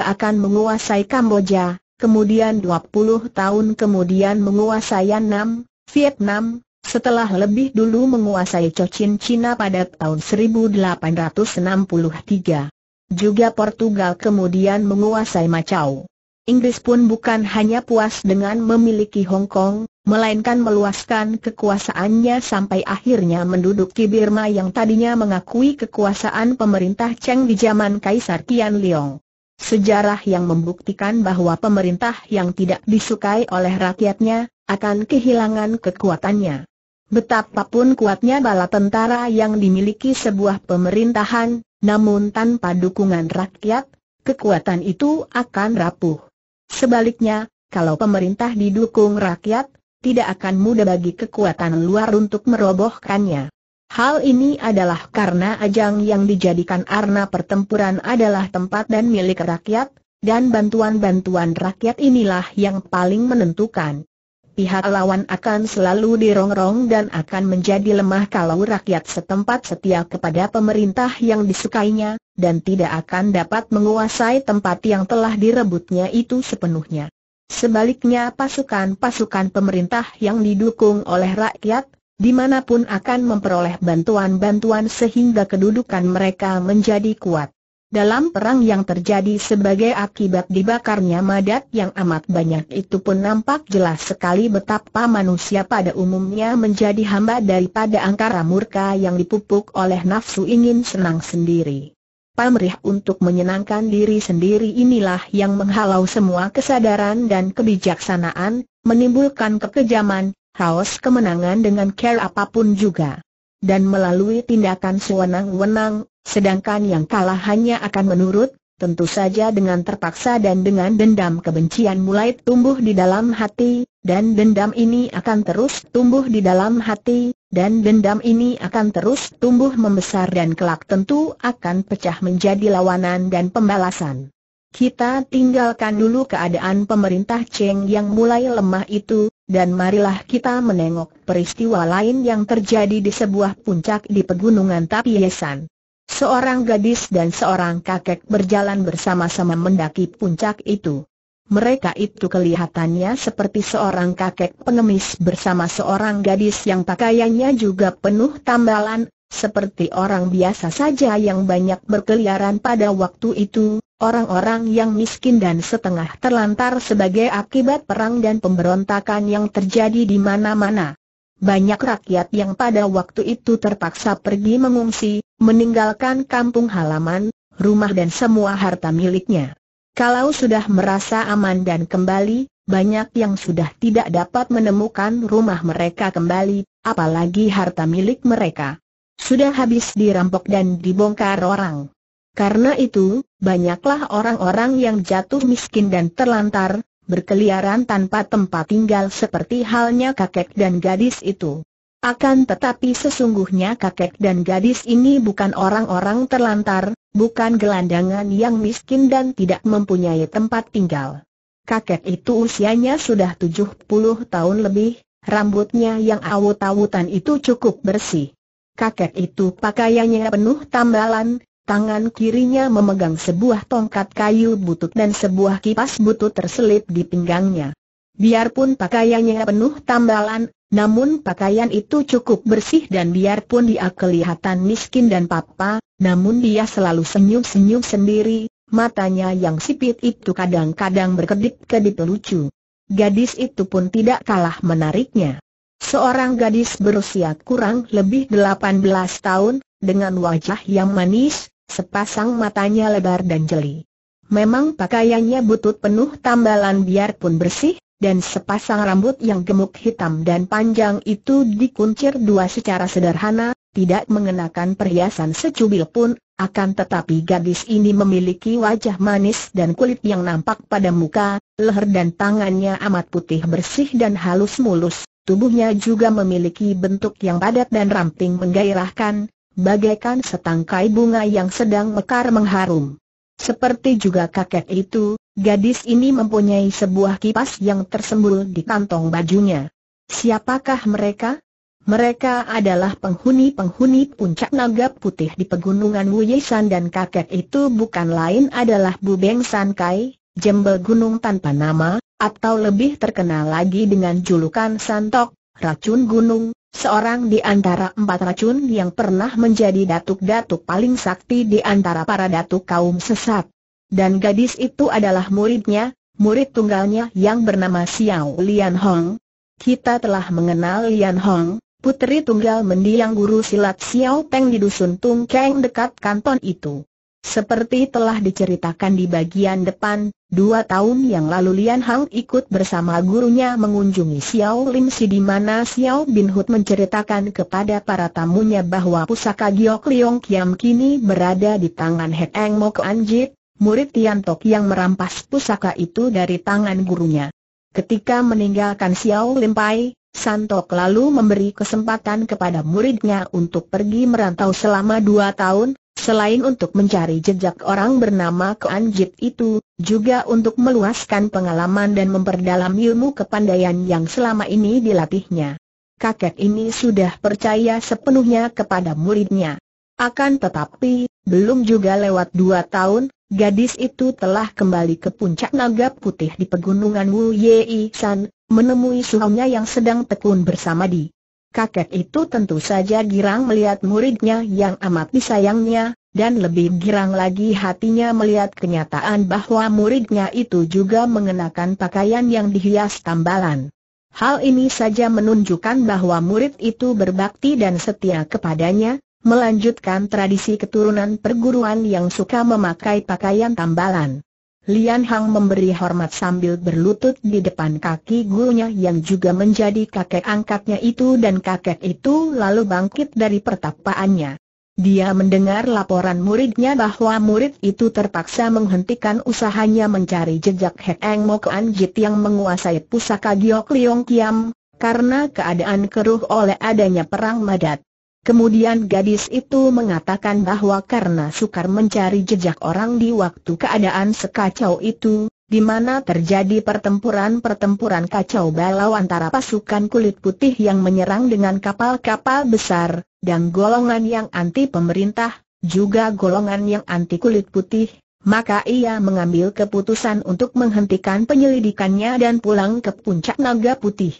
akan menguasai Kamboja, kemudian 20 tahun kemudian menguasai Annam, Vietnam, setelah lebih dulu menguasai Cochin Cina pada tahun 1863. Juga Portugal kemudian menguasai Macau. Inggris pun bukan hanya puas dengan memiliki Hong Kong, melainkan meluaskan kekuasaannya sampai akhirnya menduduki Birma yang tadinya mengakui kekuasaan pemerintah Cheng di zaman Kaisar Qian Leong. Sejarah yang membuktikan bahwa pemerintah yang tidak disukai oleh rakyatnya, akan kehilangan kekuatannya. Betapapun kuatnya bala tentara yang dimiliki sebuah pemerintahan, namun tanpa dukungan rakyat, kekuatan itu akan rapuh. Sebaliknya, kalau pemerintah didukung rakyat, tidak akan mudah bagi kekuatan luar untuk merobohkannya. Hal ini adalah karena ajang yang dijadikan arna pertempuran adalah tempat dan milik rakyat, dan bantuan-bantuan rakyat inilah yang paling menentukan pihak lawan akan selalu dirongrong dan akan menjadi lemah kalau rakyat setempat setia kepada pemerintah yang disukainya, dan tidak akan dapat menguasai tempat yang telah direbutnya itu sepenuhnya. Sebaliknya pasukan-pasukan pemerintah yang didukung oleh rakyat, di mana pun akan memperoleh bantuan-bantuan sehingga kedudukan mereka menjadi kuat. Dalam perang yang terjadi sebagai akibat dibakarnya madat yang amat banyak itu pun nampak jelas sekali betapa manusia pada umumnya menjadi hamba daripada angkara murka yang dipupuk oleh nafsu ingin senang sendiri. Pamrih untuk menyenangkan diri sendiri inilah yang menghalau semua kesadaran dan kebijaksanaan, menimbulkan kekejaman, haus kemenangan dengan care apa pun juga. Dan melalui tindakan sewenang-wenang, sedangkan yang kalah hanya akan menurut, tentu saja dengan terpaksa dan dengan dendam kebencian mulai tumbuh di dalam hati, dan dendam ini akan terus tumbuh di dalam hati, dan dendam ini akan terus tumbuh membesar dan kelak tentu akan pecah menjadi lawanan dan pembalasan. Kita tinggalkan dulu keadaan pemerintah Cheng yang mulai lemah itu, dan marilah kita menengok peristiwa lain yang terjadi di sebuah puncak di pegunungan Tapiesan. Seorang gadis dan seorang kakek berjalan bersama-sama mendaki puncak itu. Mereka itu kelihatannya seperti seorang kakek pengemis bersama seorang gadis yang pakaiannya juga penuh tambalan, seperti orang biasa saja yang banyak berkeliaran pada waktu itu, orang-orang yang miskin dan setengah terlantar sebagai akibat perang dan pemberontakan yang terjadi di mana-mana. Banyak rakyat yang pada waktu itu terpaksa pergi mengungsi, meninggalkan kampung halaman, rumah dan semua harta miliknya. Kalau sudah merasa aman dan kembali, banyak yang sudah tidak dapat menemukan rumah mereka kembali, apalagi harta milik mereka. Sudah habis dirampok dan dibongkar orang. Karena itu, banyaklah orang-orang yang jatuh miskin dan terlantar, berkeliaran tanpa tempat tinggal seperti halnya kakek dan gadis itu. Akan tetapi sesungguhnya kakek dan gadis ini bukan orang-orang terlantar, bukan gelandangan yang miskin dan tidak mempunyai tempat tinggal. Kakek itu usianya sudah 70 tahun lebih, rambutnya yang awut-awutan itu cukup bersih. Kakek itu pakaiannya penuh tambalan, Tangan kirinya memegang sebuah tongkat kayu butut dan sebuah kipas butut terselip di pinggangnya. Biarpun pakaiannya penuh tambalan, namun pakaian itu cukup bersih dan biarpun dia kelihatan miskin dan papa, namun dia selalu senyum-senyum sendiri, matanya yang sipit itu kadang-kadang berkedip-kedip lucu. Gadis itu pun tidak kalah menariknya. Seorang gadis berusia kurang lebih 18 tahun, dengan wajah yang manis, sepasang matanya lebar dan jeli. Memang pakaiannya butut penuh tambalan biarpun bersih, dan sepasang rambut yang gemuk hitam dan panjang itu dikuncir dua secara sederhana, tidak mengenakan perhiasan secubil pun, akan tetapi gadis ini memiliki wajah manis dan kulit yang nampak pada muka, leher dan tangannya amat putih bersih dan halus mulus, tubuhnya juga memiliki bentuk yang padat dan ramping menggairahkan, bagaikan setangkai bunga yang sedang mekar mengharum. Seperti juga kakek itu, gadis ini mempunyai sebuah kipas yang tersembul di kantong bajunya. Siapakah mereka? Mereka adalah penghuni-penghuni puncak naga putih di pegunungan Wuyesan dan kakek itu bukan lain adalah Bu Beng San Kai, jembel gunung tanpa nama, atau lebih terkenal lagi dengan julukan Santok, racun gunung, seorang di antara empat racun yang pernah menjadi datuk-datuk paling sakti di antara para datuk kaum sesat. Dan gadis itu adalah muridnya, murid tunggalnya yang bernama Xiao Lian Hong. Kita telah mengenal Lian Hong, putri tunggal mendiang guru silat Xiao Peng di dusun Tung Keng dekat kanton itu. Seperti telah diceritakan di bagian depan, dua tahun yang lalu Lian Hang ikut bersama gurunya mengunjungi Xiao Lim Si di mana Xiao Bin Hut menceritakan kepada para tamunya bahwa pusaka Giok Liong Kiam kini berada di tangan Hek Eng Mok Anjit, murid Tian Tok yang merampas pusaka itu dari tangan gurunya. Ketika meninggalkan Xiao Lim Pai, Santok lalu memberi kesempatan kepada muridnya untuk pergi merantau selama dua tahun, Selain untuk mencari jejak orang bernama Keanjit itu, juga untuk meluaskan pengalaman dan memperdalam ilmu kepandaian yang selama ini dilatihnya. Kakek ini sudah percaya sepenuhnya kepada muridnya. Akan tetapi, belum juga lewat dua tahun, gadis itu telah kembali ke puncak naga putih di pegunungan Wu Yei San, menemui suhunya yang sedang tekun bersama di Kakek itu tentu saja girang melihat muridnya yang amat disayangnya, dan lebih girang lagi hatinya melihat kenyataan bahwa muridnya itu juga mengenakan pakaian yang dihias tambalan. Hal ini saja menunjukkan bahwa murid itu berbakti dan setia kepadanya, melanjutkan tradisi keturunan perguruan yang suka memakai pakaian tambalan. Lian Hang memberi hormat sambil berlutut di depan kaki gurunya yang juga menjadi kakek angkatnya itu dan kakek itu lalu bangkit dari pertapaannya. Dia mendengar laporan muridnya bahwa murid itu terpaksa menghentikan usahanya mencari jejak Hek Eng Mok Anjit yang menguasai pusaka Giok Liong Kiam, karena keadaan keruh oleh adanya perang madat. Kemudian gadis itu mengatakan bahwa karena sukar mencari jejak orang di waktu keadaan sekacau itu, di mana terjadi pertempuran-pertempuran kacau balau antara pasukan kulit putih yang menyerang dengan kapal-kapal besar, dan golongan yang anti pemerintah, juga golongan yang anti kulit putih, maka ia mengambil keputusan untuk menghentikan penyelidikannya dan pulang ke puncak naga putih.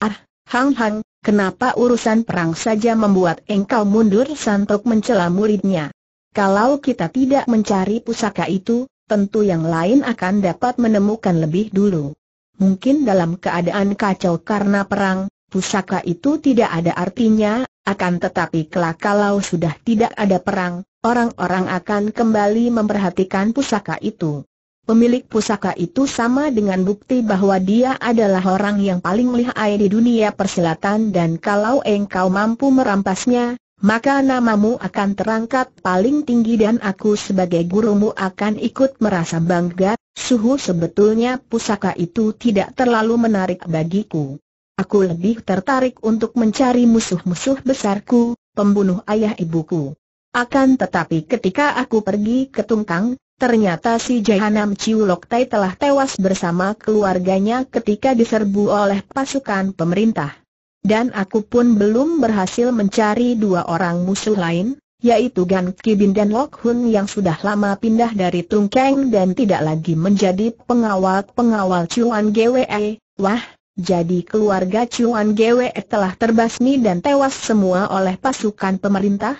Ah, Hang Hang, Kenapa urusan perang saja membuat engkau mundur santok mencela muridnya? Kalau kita tidak mencari pusaka itu, tentu yang lain akan dapat menemukan lebih dulu. Mungkin dalam keadaan kacau karena perang, pusaka itu tidak ada artinya, akan tetapi kelak kalau sudah tidak ada perang, orang-orang akan kembali memperhatikan pusaka itu. Pemilik pusaka itu sama dengan bukti bahwa dia adalah orang yang paling lihai di dunia persilatan dan kalau engkau mampu merampasnya, maka namamu akan terangkat paling tinggi dan aku sebagai gurumu akan ikut merasa bangga, suhu sebetulnya pusaka itu tidak terlalu menarik bagiku. Aku lebih tertarik untuk mencari musuh-musuh besarku, pembunuh ayah ibuku. Akan tetapi ketika aku pergi ke Tungkang, Ternyata si Jahanam Chiu Lok Tai telah tewas bersama keluarganya ketika diserbu oleh pasukan pemerintah. Dan aku pun belum berhasil mencari dua orang musuh lain, yaitu Gan Kibin dan Lok Hun yang sudah lama pindah dari Tung Keng dan tidak lagi menjadi pengawal-pengawal Chuan Gwe. Wah, jadi keluarga Chuan Gwe telah terbasmi dan tewas semua oleh pasukan pemerintah?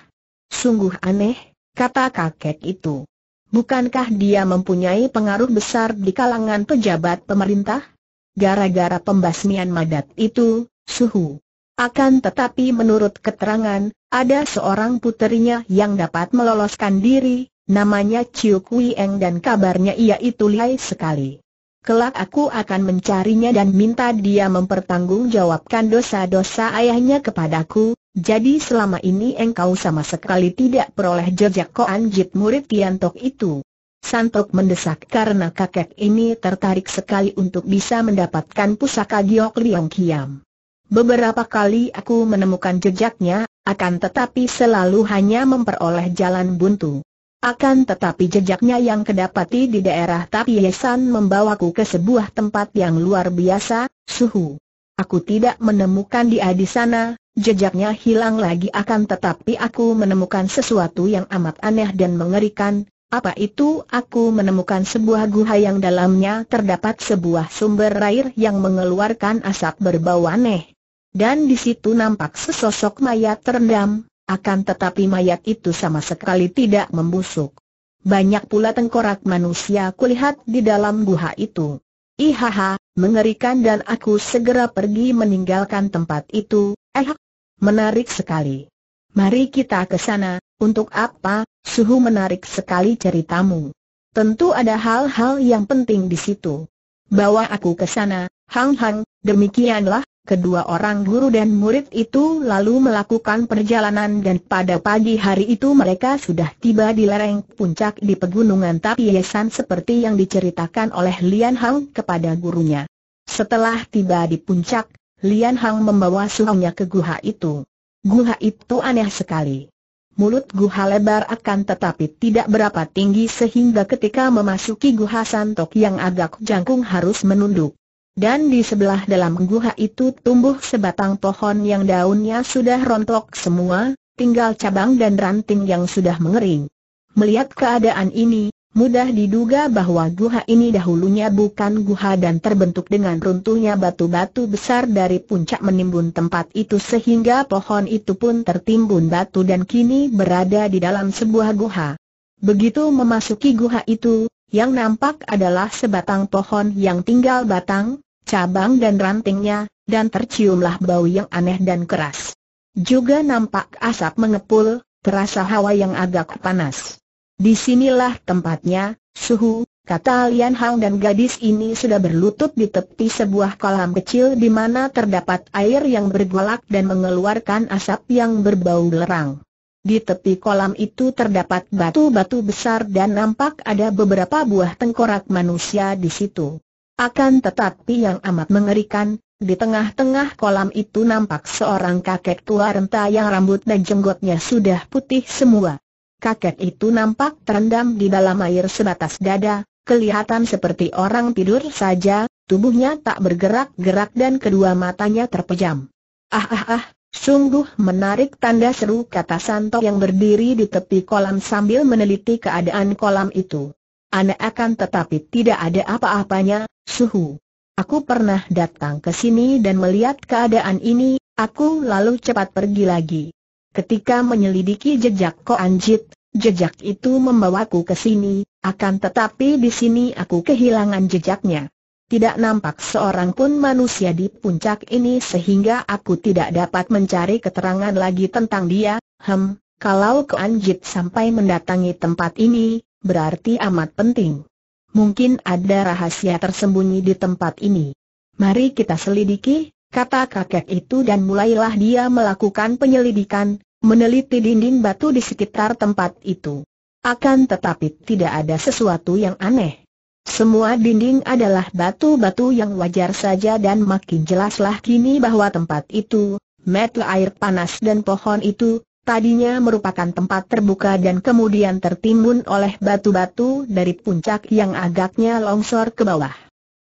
Sungguh aneh, kata kakek itu. Bukankah dia mempunyai pengaruh besar di kalangan pejabat pemerintah? Gara-gara pembasmian madat itu, suhu. Akan tetapi menurut keterangan, ada seorang puterinya yang dapat meloloskan diri, namanya Chiu Eng dan kabarnya ia itu lihai sekali. Kelak aku akan mencarinya dan minta dia mempertanggungjawabkan dosa-dosa ayahnya kepadaku, jadi selama ini engkau sama sekali tidak peroleh jejak Koan Jit murid Tiantok itu. Santok mendesak karena kakek ini tertarik sekali untuk bisa mendapatkan pusaka Giok Liong Kiam. Beberapa kali aku menemukan jejaknya, akan tetapi selalu hanya memperoleh jalan buntu. Akan tetapi jejaknya yang kedapati di daerah Tapiesan membawaku ke sebuah tempat yang luar biasa, suhu. Aku tidak menemukan dia di sana, jejaknya hilang lagi akan tetapi aku menemukan sesuatu yang amat aneh dan mengerikan, apa itu aku menemukan sebuah guha yang dalamnya terdapat sebuah sumber air yang mengeluarkan asap berbau aneh. Dan di situ nampak sesosok mayat terendam, akan tetapi mayat itu sama sekali tidak membusuk. Banyak pula tengkorak manusia kulihat di dalam guha itu. Ihaha, mengerikan dan aku segera pergi meninggalkan tempat itu, eh, menarik sekali. Mari kita ke sana, untuk apa, suhu menarik sekali ceritamu. Tentu ada hal-hal yang penting di situ. Bawa aku ke sana, Hang Hang, demikianlah, Kedua orang guru dan murid itu lalu melakukan perjalanan dan pada pagi hari itu mereka sudah tiba di lereng puncak di pegunungan Tapiesan seperti yang diceritakan oleh Lian Hang kepada gurunya. Setelah tiba di puncak, Lian Hang membawa suhunya ke guha itu. Guha itu aneh sekali. Mulut guha lebar akan tetapi tidak berapa tinggi sehingga ketika memasuki guha santok yang agak jangkung harus menunduk. Dan di sebelah dalam guha itu tumbuh sebatang pohon yang daunnya sudah rontok semua, tinggal cabang dan ranting yang sudah mengering. Melihat keadaan ini, mudah diduga bahwa guha ini dahulunya bukan guha dan terbentuk dengan runtuhnya batu-batu besar dari puncak menimbun tempat itu sehingga pohon itu pun tertimbun batu dan kini berada di dalam sebuah guha. Begitu memasuki guha itu, yang nampak adalah sebatang pohon yang tinggal batang, cabang dan rantingnya, dan terciumlah bau yang aneh dan keras. Juga nampak asap mengepul, terasa hawa yang agak panas. Di sinilah tempatnya, suhu, kata Lian Hang dan gadis ini sudah berlutut di tepi sebuah kolam kecil di mana terdapat air yang bergolak dan mengeluarkan asap yang berbau lerang. Di tepi kolam itu terdapat batu-batu besar dan nampak ada beberapa buah tengkorak manusia di situ. Akan tetapi yang amat mengerikan, di tengah-tengah kolam itu nampak seorang kakek tua renta yang rambut dan jenggotnya sudah putih semua. Kakek itu nampak terendam di dalam air sebatas dada, kelihatan seperti orang tidur saja, tubuhnya tak bergerak-gerak dan kedua matanya terpejam. Ah ah ah, Sungguh menarik tanda seru kata Santo yang berdiri di tepi kolam sambil meneliti keadaan kolam itu. Aneh akan tetapi tidak ada apa-apanya, suhu. Aku pernah datang ke sini dan melihat keadaan ini, aku lalu cepat pergi lagi. Ketika menyelidiki jejak Ko Anjit, jejak itu membawaku ke sini, akan tetapi di sini aku kehilangan jejaknya tidak nampak seorang pun manusia di puncak ini sehingga aku tidak dapat mencari keterangan lagi tentang dia, hem, kalau Keanjit sampai mendatangi tempat ini, berarti amat penting. Mungkin ada rahasia tersembunyi di tempat ini. Mari kita selidiki, kata kakek itu dan mulailah dia melakukan penyelidikan, meneliti dinding batu di sekitar tempat itu. Akan tetapi tidak ada sesuatu yang aneh. Semua dinding adalah batu-batu yang wajar saja dan makin jelaslah kini bahwa tempat itu, mata air panas dan pohon itu, tadinya merupakan tempat terbuka dan kemudian tertimbun oleh batu-batu dari puncak yang agaknya longsor ke bawah.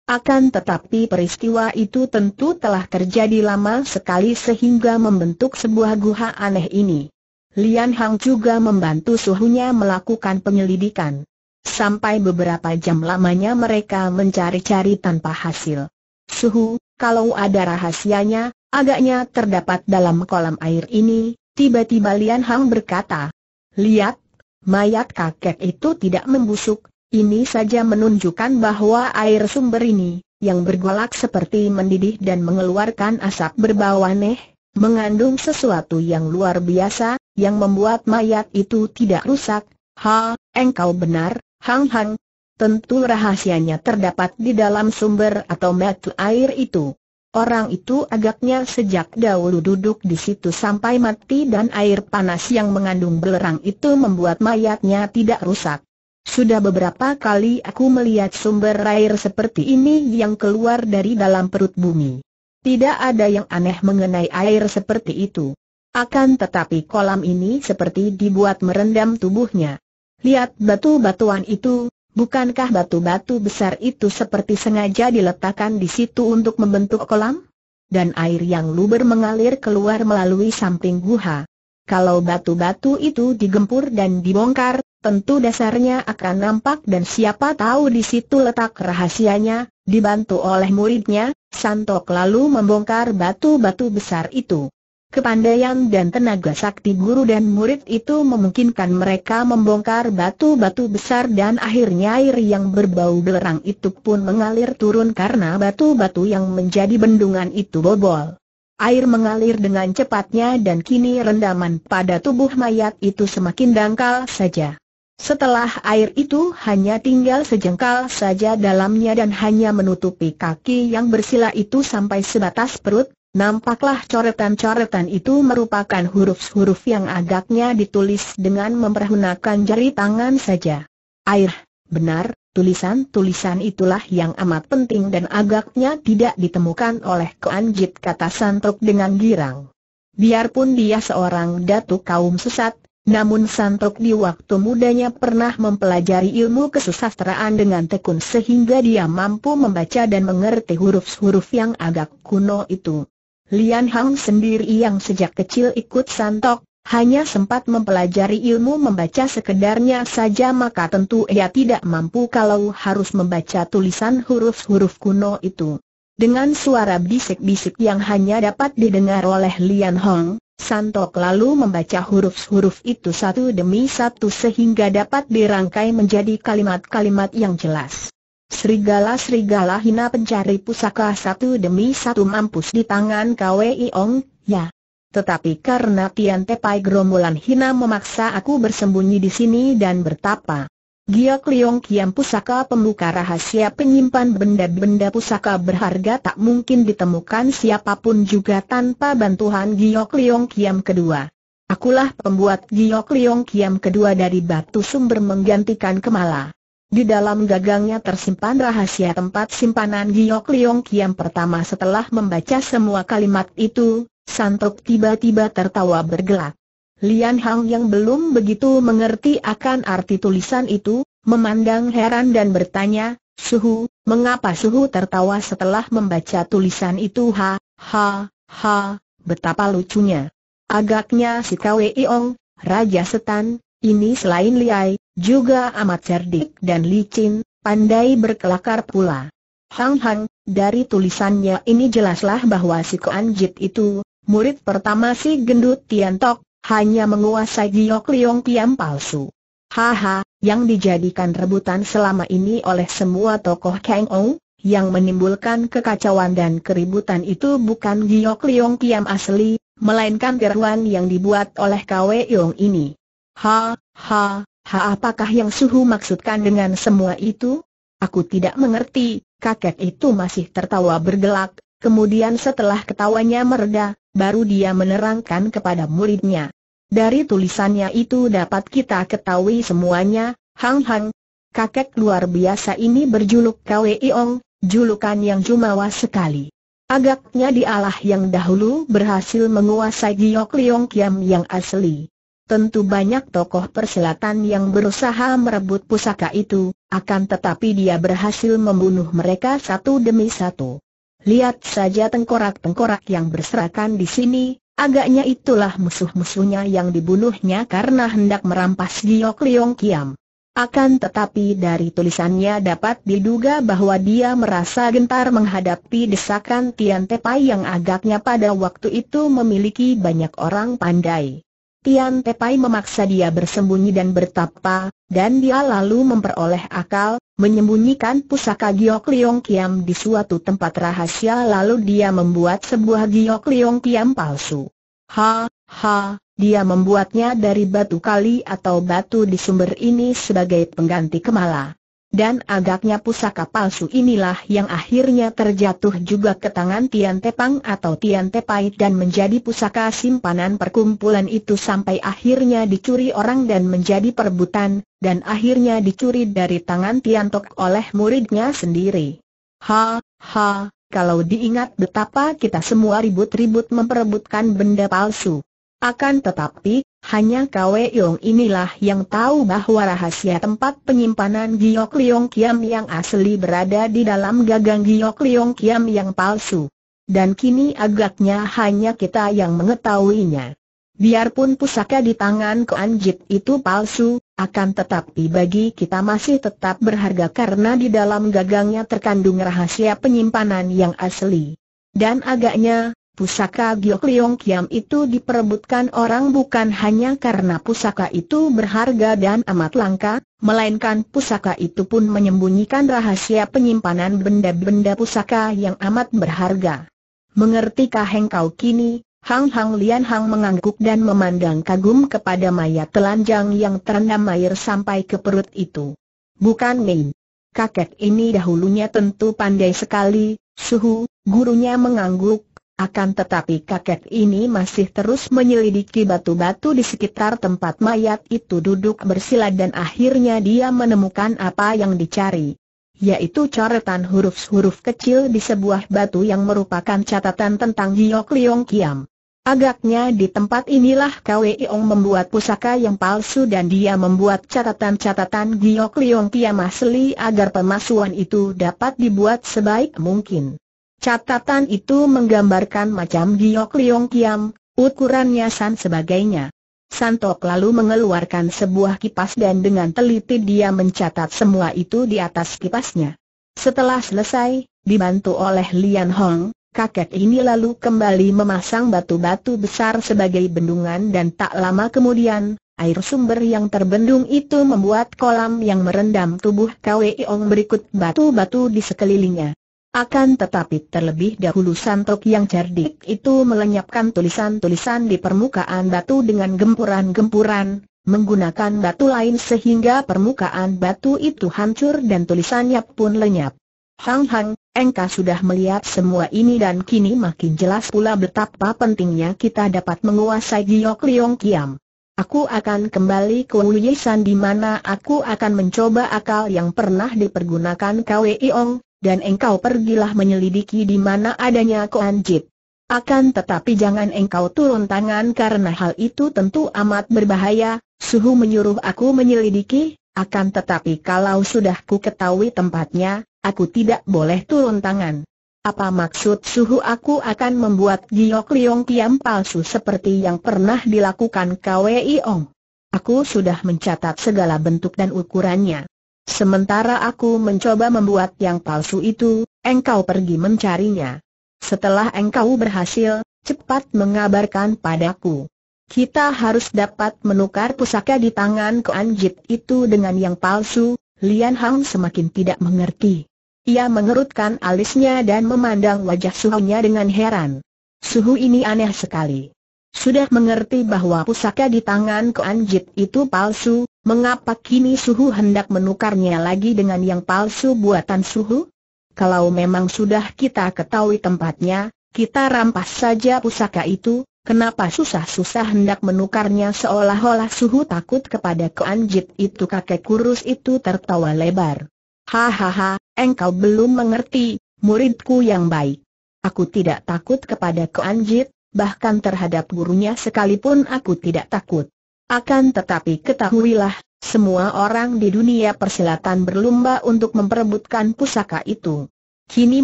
Akan tetapi peristiwa itu tentu telah terjadi lama sekali sehingga membentuk sebuah guha aneh ini. Lian Hang juga membantu suhunya melakukan penyelidikan. Sampai beberapa jam lamanya mereka mencari-cari tanpa hasil. Suhu, kalau ada rahasianya, agaknya terdapat dalam kolam air ini, tiba-tiba Lian Hang berkata. Lihat, mayat kakek itu tidak membusuk, ini saja menunjukkan bahwa air sumber ini, yang bergolak seperti mendidih dan mengeluarkan asap berbau aneh, mengandung sesuatu yang luar biasa, yang membuat mayat itu tidak rusak. Ha, engkau benar, Hang Hang, tentu rahasianya terdapat di dalam sumber atau mata air itu. Orang itu agaknya sejak dahulu duduk di situ sampai mati dan air panas yang mengandung belerang itu membuat mayatnya tidak rusak. Sudah beberapa kali aku melihat sumber air seperti ini yang keluar dari dalam perut bumi. Tidak ada yang aneh mengenai air seperti itu. Akan tetapi kolam ini seperti dibuat merendam tubuhnya. Lihat batu-batuan itu, bukankah batu-batu besar itu seperti sengaja diletakkan di situ untuk membentuk kolam? Dan air yang luber mengalir keluar melalui samping guha. Kalau batu-batu itu digempur dan dibongkar, tentu dasarnya akan nampak dan siapa tahu di situ letak rahasianya, dibantu oleh muridnya, Santok lalu membongkar batu-batu besar itu. Kepandaian dan tenaga sakti guru dan murid itu memungkinkan mereka membongkar batu-batu besar dan akhirnya air yang berbau belerang itu pun mengalir turun karena batu-batu yang menjadi bendungan itu bobol. Air mengalir dengan cepatnya dan kini rendaman pada tubuh mayat itu semakin dangkal saja. Setelah air itu hanya tinggal sejengkal saja dalamnya dan hanya menutupi kaki yang bersila itu sampai sebatas perut, Nampaklah coretan-coretan itu merupakan huruf-huruf yang agaknya ditulis dengan mempergunakan jari tangan saja. Air, benar, tulisan-tulisan itulah yang amat penting dan agaknya tidak ditemukan oleh Koanjit kata Santok dengan girang. Biarpun dia seorang datu kaum sesat, namun Santok di waktu mudanya pernah mempelajari ilmu kesusastraan dengan tekun sehingga dia mampu membaca dan mengerti huruf-huruf yang agak kuno itu. Lian Hang sendiri yang sejak kecil ikut santok, hanya sempat mempelajari ilmu membaca sekedarnya saja maka tentu ia tidak mampu kalau harus membaca tulisan huruf-huruf kuno itu. Dengan suara bisik-bisik yang hanya dapat didengar oleh Lian Hong, Santok lalu membaca huruf-huruf itu satu demi satu sehingga dapat dirangkai menjadi kalimat-kalimat yang jelas. Serigala-serigala hina pencari pusaka satu demi satu mampus di tangan Kwei Ong, ya. Tetapi karena Tian Tepai gerombolan hina memaksa aku bersembunyi di sini dan bertapa. Giok Liong Kiam pusaka pembuka rahasia penyimpan benda-benda pusaka berharga tak mungkin ditemukan siapa pun juga tanpa bantuan Giok Liong Kiam kedua. Akulah pembuat Giok Liong Kiam kedua dari batu sumber menggantikan Kemala. Di dalam gagangnya tersimpan rahasia tempat simpanan Giok Liong Kiam pertama setelah membaca semua kalimat itu, Santok tiba-tiba tertawa bergelak. Lian Hang yang belum begitu mengerti akan arti tulisan itu, memandang heran dan bertanya, Suhu, mengapa Suhu tertawa setelah membaca tulisan itu ha, ha, ha, betapa lucunya. Agaknya si Kwei Iong, Raja Setan, ini selain liai, juga amat cerdik dan licin, pandai berkelakar pula. Hang Hang, dari tulisannya ini jelaslah bahwa si Koan Jit itu, murid pertama si gendut Tian Tok, hanya menguasai giok liong kiam palsu. Haha, yang dijadikan rebutan selama ini oleh semua tokoh Kang Ou, yang menimbulkan kekacauan dan keributan itu bukan giok liong kiam asli, melainkan tiruan yang dibuat oleh Kwe Yong ini. Ha, ha, ha apakah yang suhu maksudkan dengan semua itu? Aku tidak mengerti, kakek itu masih tertawa bergelak, kemudian setelah ketawanya mereda, baru dia menerangkan kepada muridnya. Dari tulisannya itu dapat kita ketahui semuanya, Hang Hang. Kakek luar biasa ini berjuluk Kwe Iong, julukan yang jumawa sekali. Agaknya dialah yang dahulu berhasil menguasai Giok Liong Kiam yang asli. Tentu banyak tokoh persilatan yang berusaha merebut pusaka itu, akan tetapi dia berhasil membunuh mereka satu demi satu. Lihat saja tengkorak-tengkorak yang berserakan di sini, agaknya itulah musuh-musuhnya yang dibunuhnya karena hendak merampas Giok Liong Kiam. Akan tetapi dari tulisannya dapat diduga bahwa dia merasa gentar menghadapi desakan Tian Tepai yang agaknya pada waktu itu memiliki banyak orang pandai. Tian Tepai memaksa dia bersembunyi dan bertapa, dan dia lalu memperoleh akal, menyembunyikan pusaka Giok Liong Kiam di suatu tempat rahasia lalu dia membuat sebuah Giok Liong Kiam palsu. Ha, ha, dia membuatnya dari batu kali atau batu di sumber ini sebagai pengganti kemala. Dan agaknya pusaka palsu inilah yang akhirnya terjatuh juga ke tangan Tian Tepang atau Tian Tepai dan menjadi pusaka simpanan perkumpulan itu sampai akhirnya dicuri orang dan menjadi perebutan, dan akhirnya dicuri dari tangan Tian Tok oleh muridnya sendiri. Ha, ha, kalau diingat betapa kita semua ribut-ribut memperebutkan benda palsu. Akan tetapi, Hanya Kwe Yong inilah yang tahu bahwa rahasia tempat penyimpanan Giok Liong Kiam yang asli berada di dalam gagang Giok Liong Kiam yang palsu. Dan kini agaknya hanya kita yang mengetahuinya. Biarpun pusaka di tangan Koanjit itu palsu, akan tetapi bagi kita masih tetap berharga karena di dalam gagangnya terkandung rahasia penyimpanan yang asli. Dan agaknya, pusaka Giok Liong Kiam itu diperebutkan orang bukan hanya karena pusaka itu berharga dan amat langka, melainkan pusaka itu pun menyembunyikan rahasia penyimpanan benda-benda pusaka yang amat berharga. Mengertikah engkau kini? Hang Hang Lian Hang mengangguk dan memandang kagum kepada mayat telanjang yang terendam air sampai ke perut itu. Bukan main. Kakek ini dahulunya tentu pandai sekali, suhu, gurunya mengangguk, akan tetapi kakek ini masih terus menyelidiki batu-batu di sekitar tempat mayat itu duduk bersila dan akhirnya dia menemukan apa yang dicari. Yaitu coretan huruf-huruf kecil di sebuah batu yang merupakan catatan tentang Hiok Liong Kiam. Agaknya di tempat inilah Kwei Ong membuat pusaka yang palsu dan dia membuat catatan-catatan Giok Liong Kiam asli agar pemasuan itu dapat dibuat sebaik mungkin. Catatan itu menggambarkan macam giok liong kiam, ukurannya san sebagainya. Santok lalu mengeluarkan sebuah kipas dan dengan teliti dia mencatat semua itu di atas kipasnya. Setelah selesai, dibantu oleh Lian Hong, kakek ini lalu kembali memasang batu-batu besar sebagai bendungan dan tak lama kemudian, air sumber yang terbendung itu membuat kolam yang merendam tubuh Kwei Ong berikut batu-batu di sekelilingnya. Akan tetapi terlebih dahulu Santok yang cerdik itu melenyapkan tulisan-tulisan di permukaan batu dengan gempuran-gempuran, menggunakan batu lain sehingga permukaan batu itu hancur dan tulisannya pun lenyap. Hang Hang, engkau sudah melihat semua ini dan kini makin jelas pula betapa pentingnya kita dapat menguasai Giok Liong Kiam. Aku akan kembali ke Wuyesan di mana aku akan mencoba akal yang pernah dipergunakan Kwei Ong, dan engkau pergilah menyelidiki di mana adanya Koan Jit. Akan tetapi jangan engkau turun tangan karena hal itu tentu amat berbahaya, suhu menyuruh aku menyelidiki, akan tetapi kalau sudah ku ketahui tempatnya, aku tidak boleh turun tangan. Apa maksud suhu aku akan membuat giok liong kiam palsu seperti yang pernah dilakukan Kwei Ong? Aku sudah mencatat segala bentuk dan ukurannya. Sementara aku mencoba membuat yang palsu itu, engkau pergi mencarinya. Setelah engkau berhasil, cepat mengabarkan padaku. Kita harus dapat menukar pusaka di tangan Koanjit itu dengan yang palsu, Lian Hang semakin tidak mengerti. Ia mengerutkan alisnya dan memandang wajah suhunya dengan heran. Suhu ini aneh sekali. Sudah mengerti bahwa pusaka di tangan Koanjit itu palsu, Mengapa kini suhu hendak menukarnya lagi dengan yang palsu buatan suhu? Kalau memang sudah kita ketahui tempatnya, kita rampas saja pusaka itu, kenapa susah-susah hendak menukarnya seolah-olah suhu takut kepada keanjit itu kakek kurus itu tertawa lebar. Hahaha, engkau belum mengerti, muridku yang baik. Aku tidak takut kepada keanjit, bahkan terhadap gurunya sekalipun aku tidak takut. Akan tetapi ketahuilah, semua orang di dunia persilatan berlomba untuk memperebutkan pusaka itu. Kini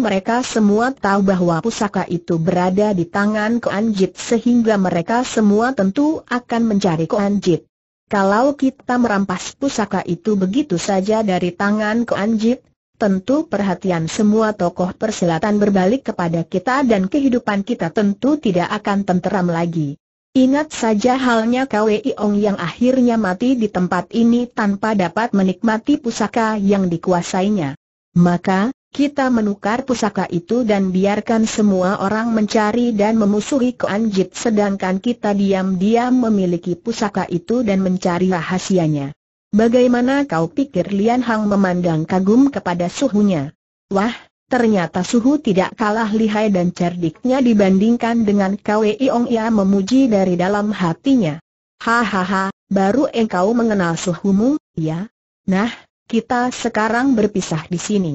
mereka semua tahu bahwa pusaka itu berada di tangan Koanjit sehingga mereka semua tentu akan mencari Koanjit. Kalau kita merampas pusaka itu begitu saja dari tangan Koanjit, tentu perhatian semua tokoh persilatan berbalik kepada kita dan kehidupan kita tentu tidak akan tenteram lagi. Ingat saja halnya Kwei Ong yang akhirnya mati di tempat ini tanpa dapat menikmati pusaka yang dikuasainya. Maka, kita menukar pusaka itu dan biarkan semua orang mencari dan memusuhi Koanjit sedangkan kita diam-diam memiliki pusaka itu dan mencari rahasianya. Bagaimana kau pikir Lian Hang memandang kagum kepada suhunya? Wah, Ternyata suhu tidak kalah lihai dan cerdiknya dibandingkan dengan Kwei Ong Ia memuji dari dalam hatinya. Hahaha, baru engkau mengenal suhumu, ya? Nah, kita sekarang berpisah di sini.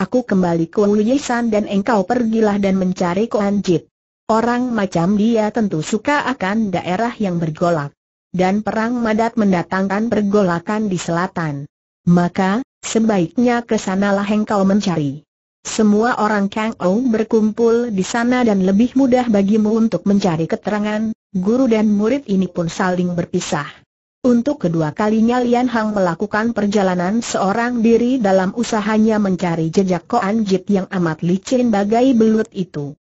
Aku kembali ke Wuyesan dan engkau pergilah dan mencari Koan Jit. Orang macam dia tentu suka akan daerah yang bergolak. dan perang madat mendatangkan pergolakan di selatan. Maka, sebaiknya ke sanalah engkau mencari. Semua orang Kang Ou berkumpul di sana dan lebih mudah bagimu untuk mencari keterangan, guru dan murid ini pun saling berpisah. Untuk kedua kalinya Lian Hang melakukan perjalanan seorang diri dalam usahanya mencari jejak Koan Jit yang amat licin bagai belut itu.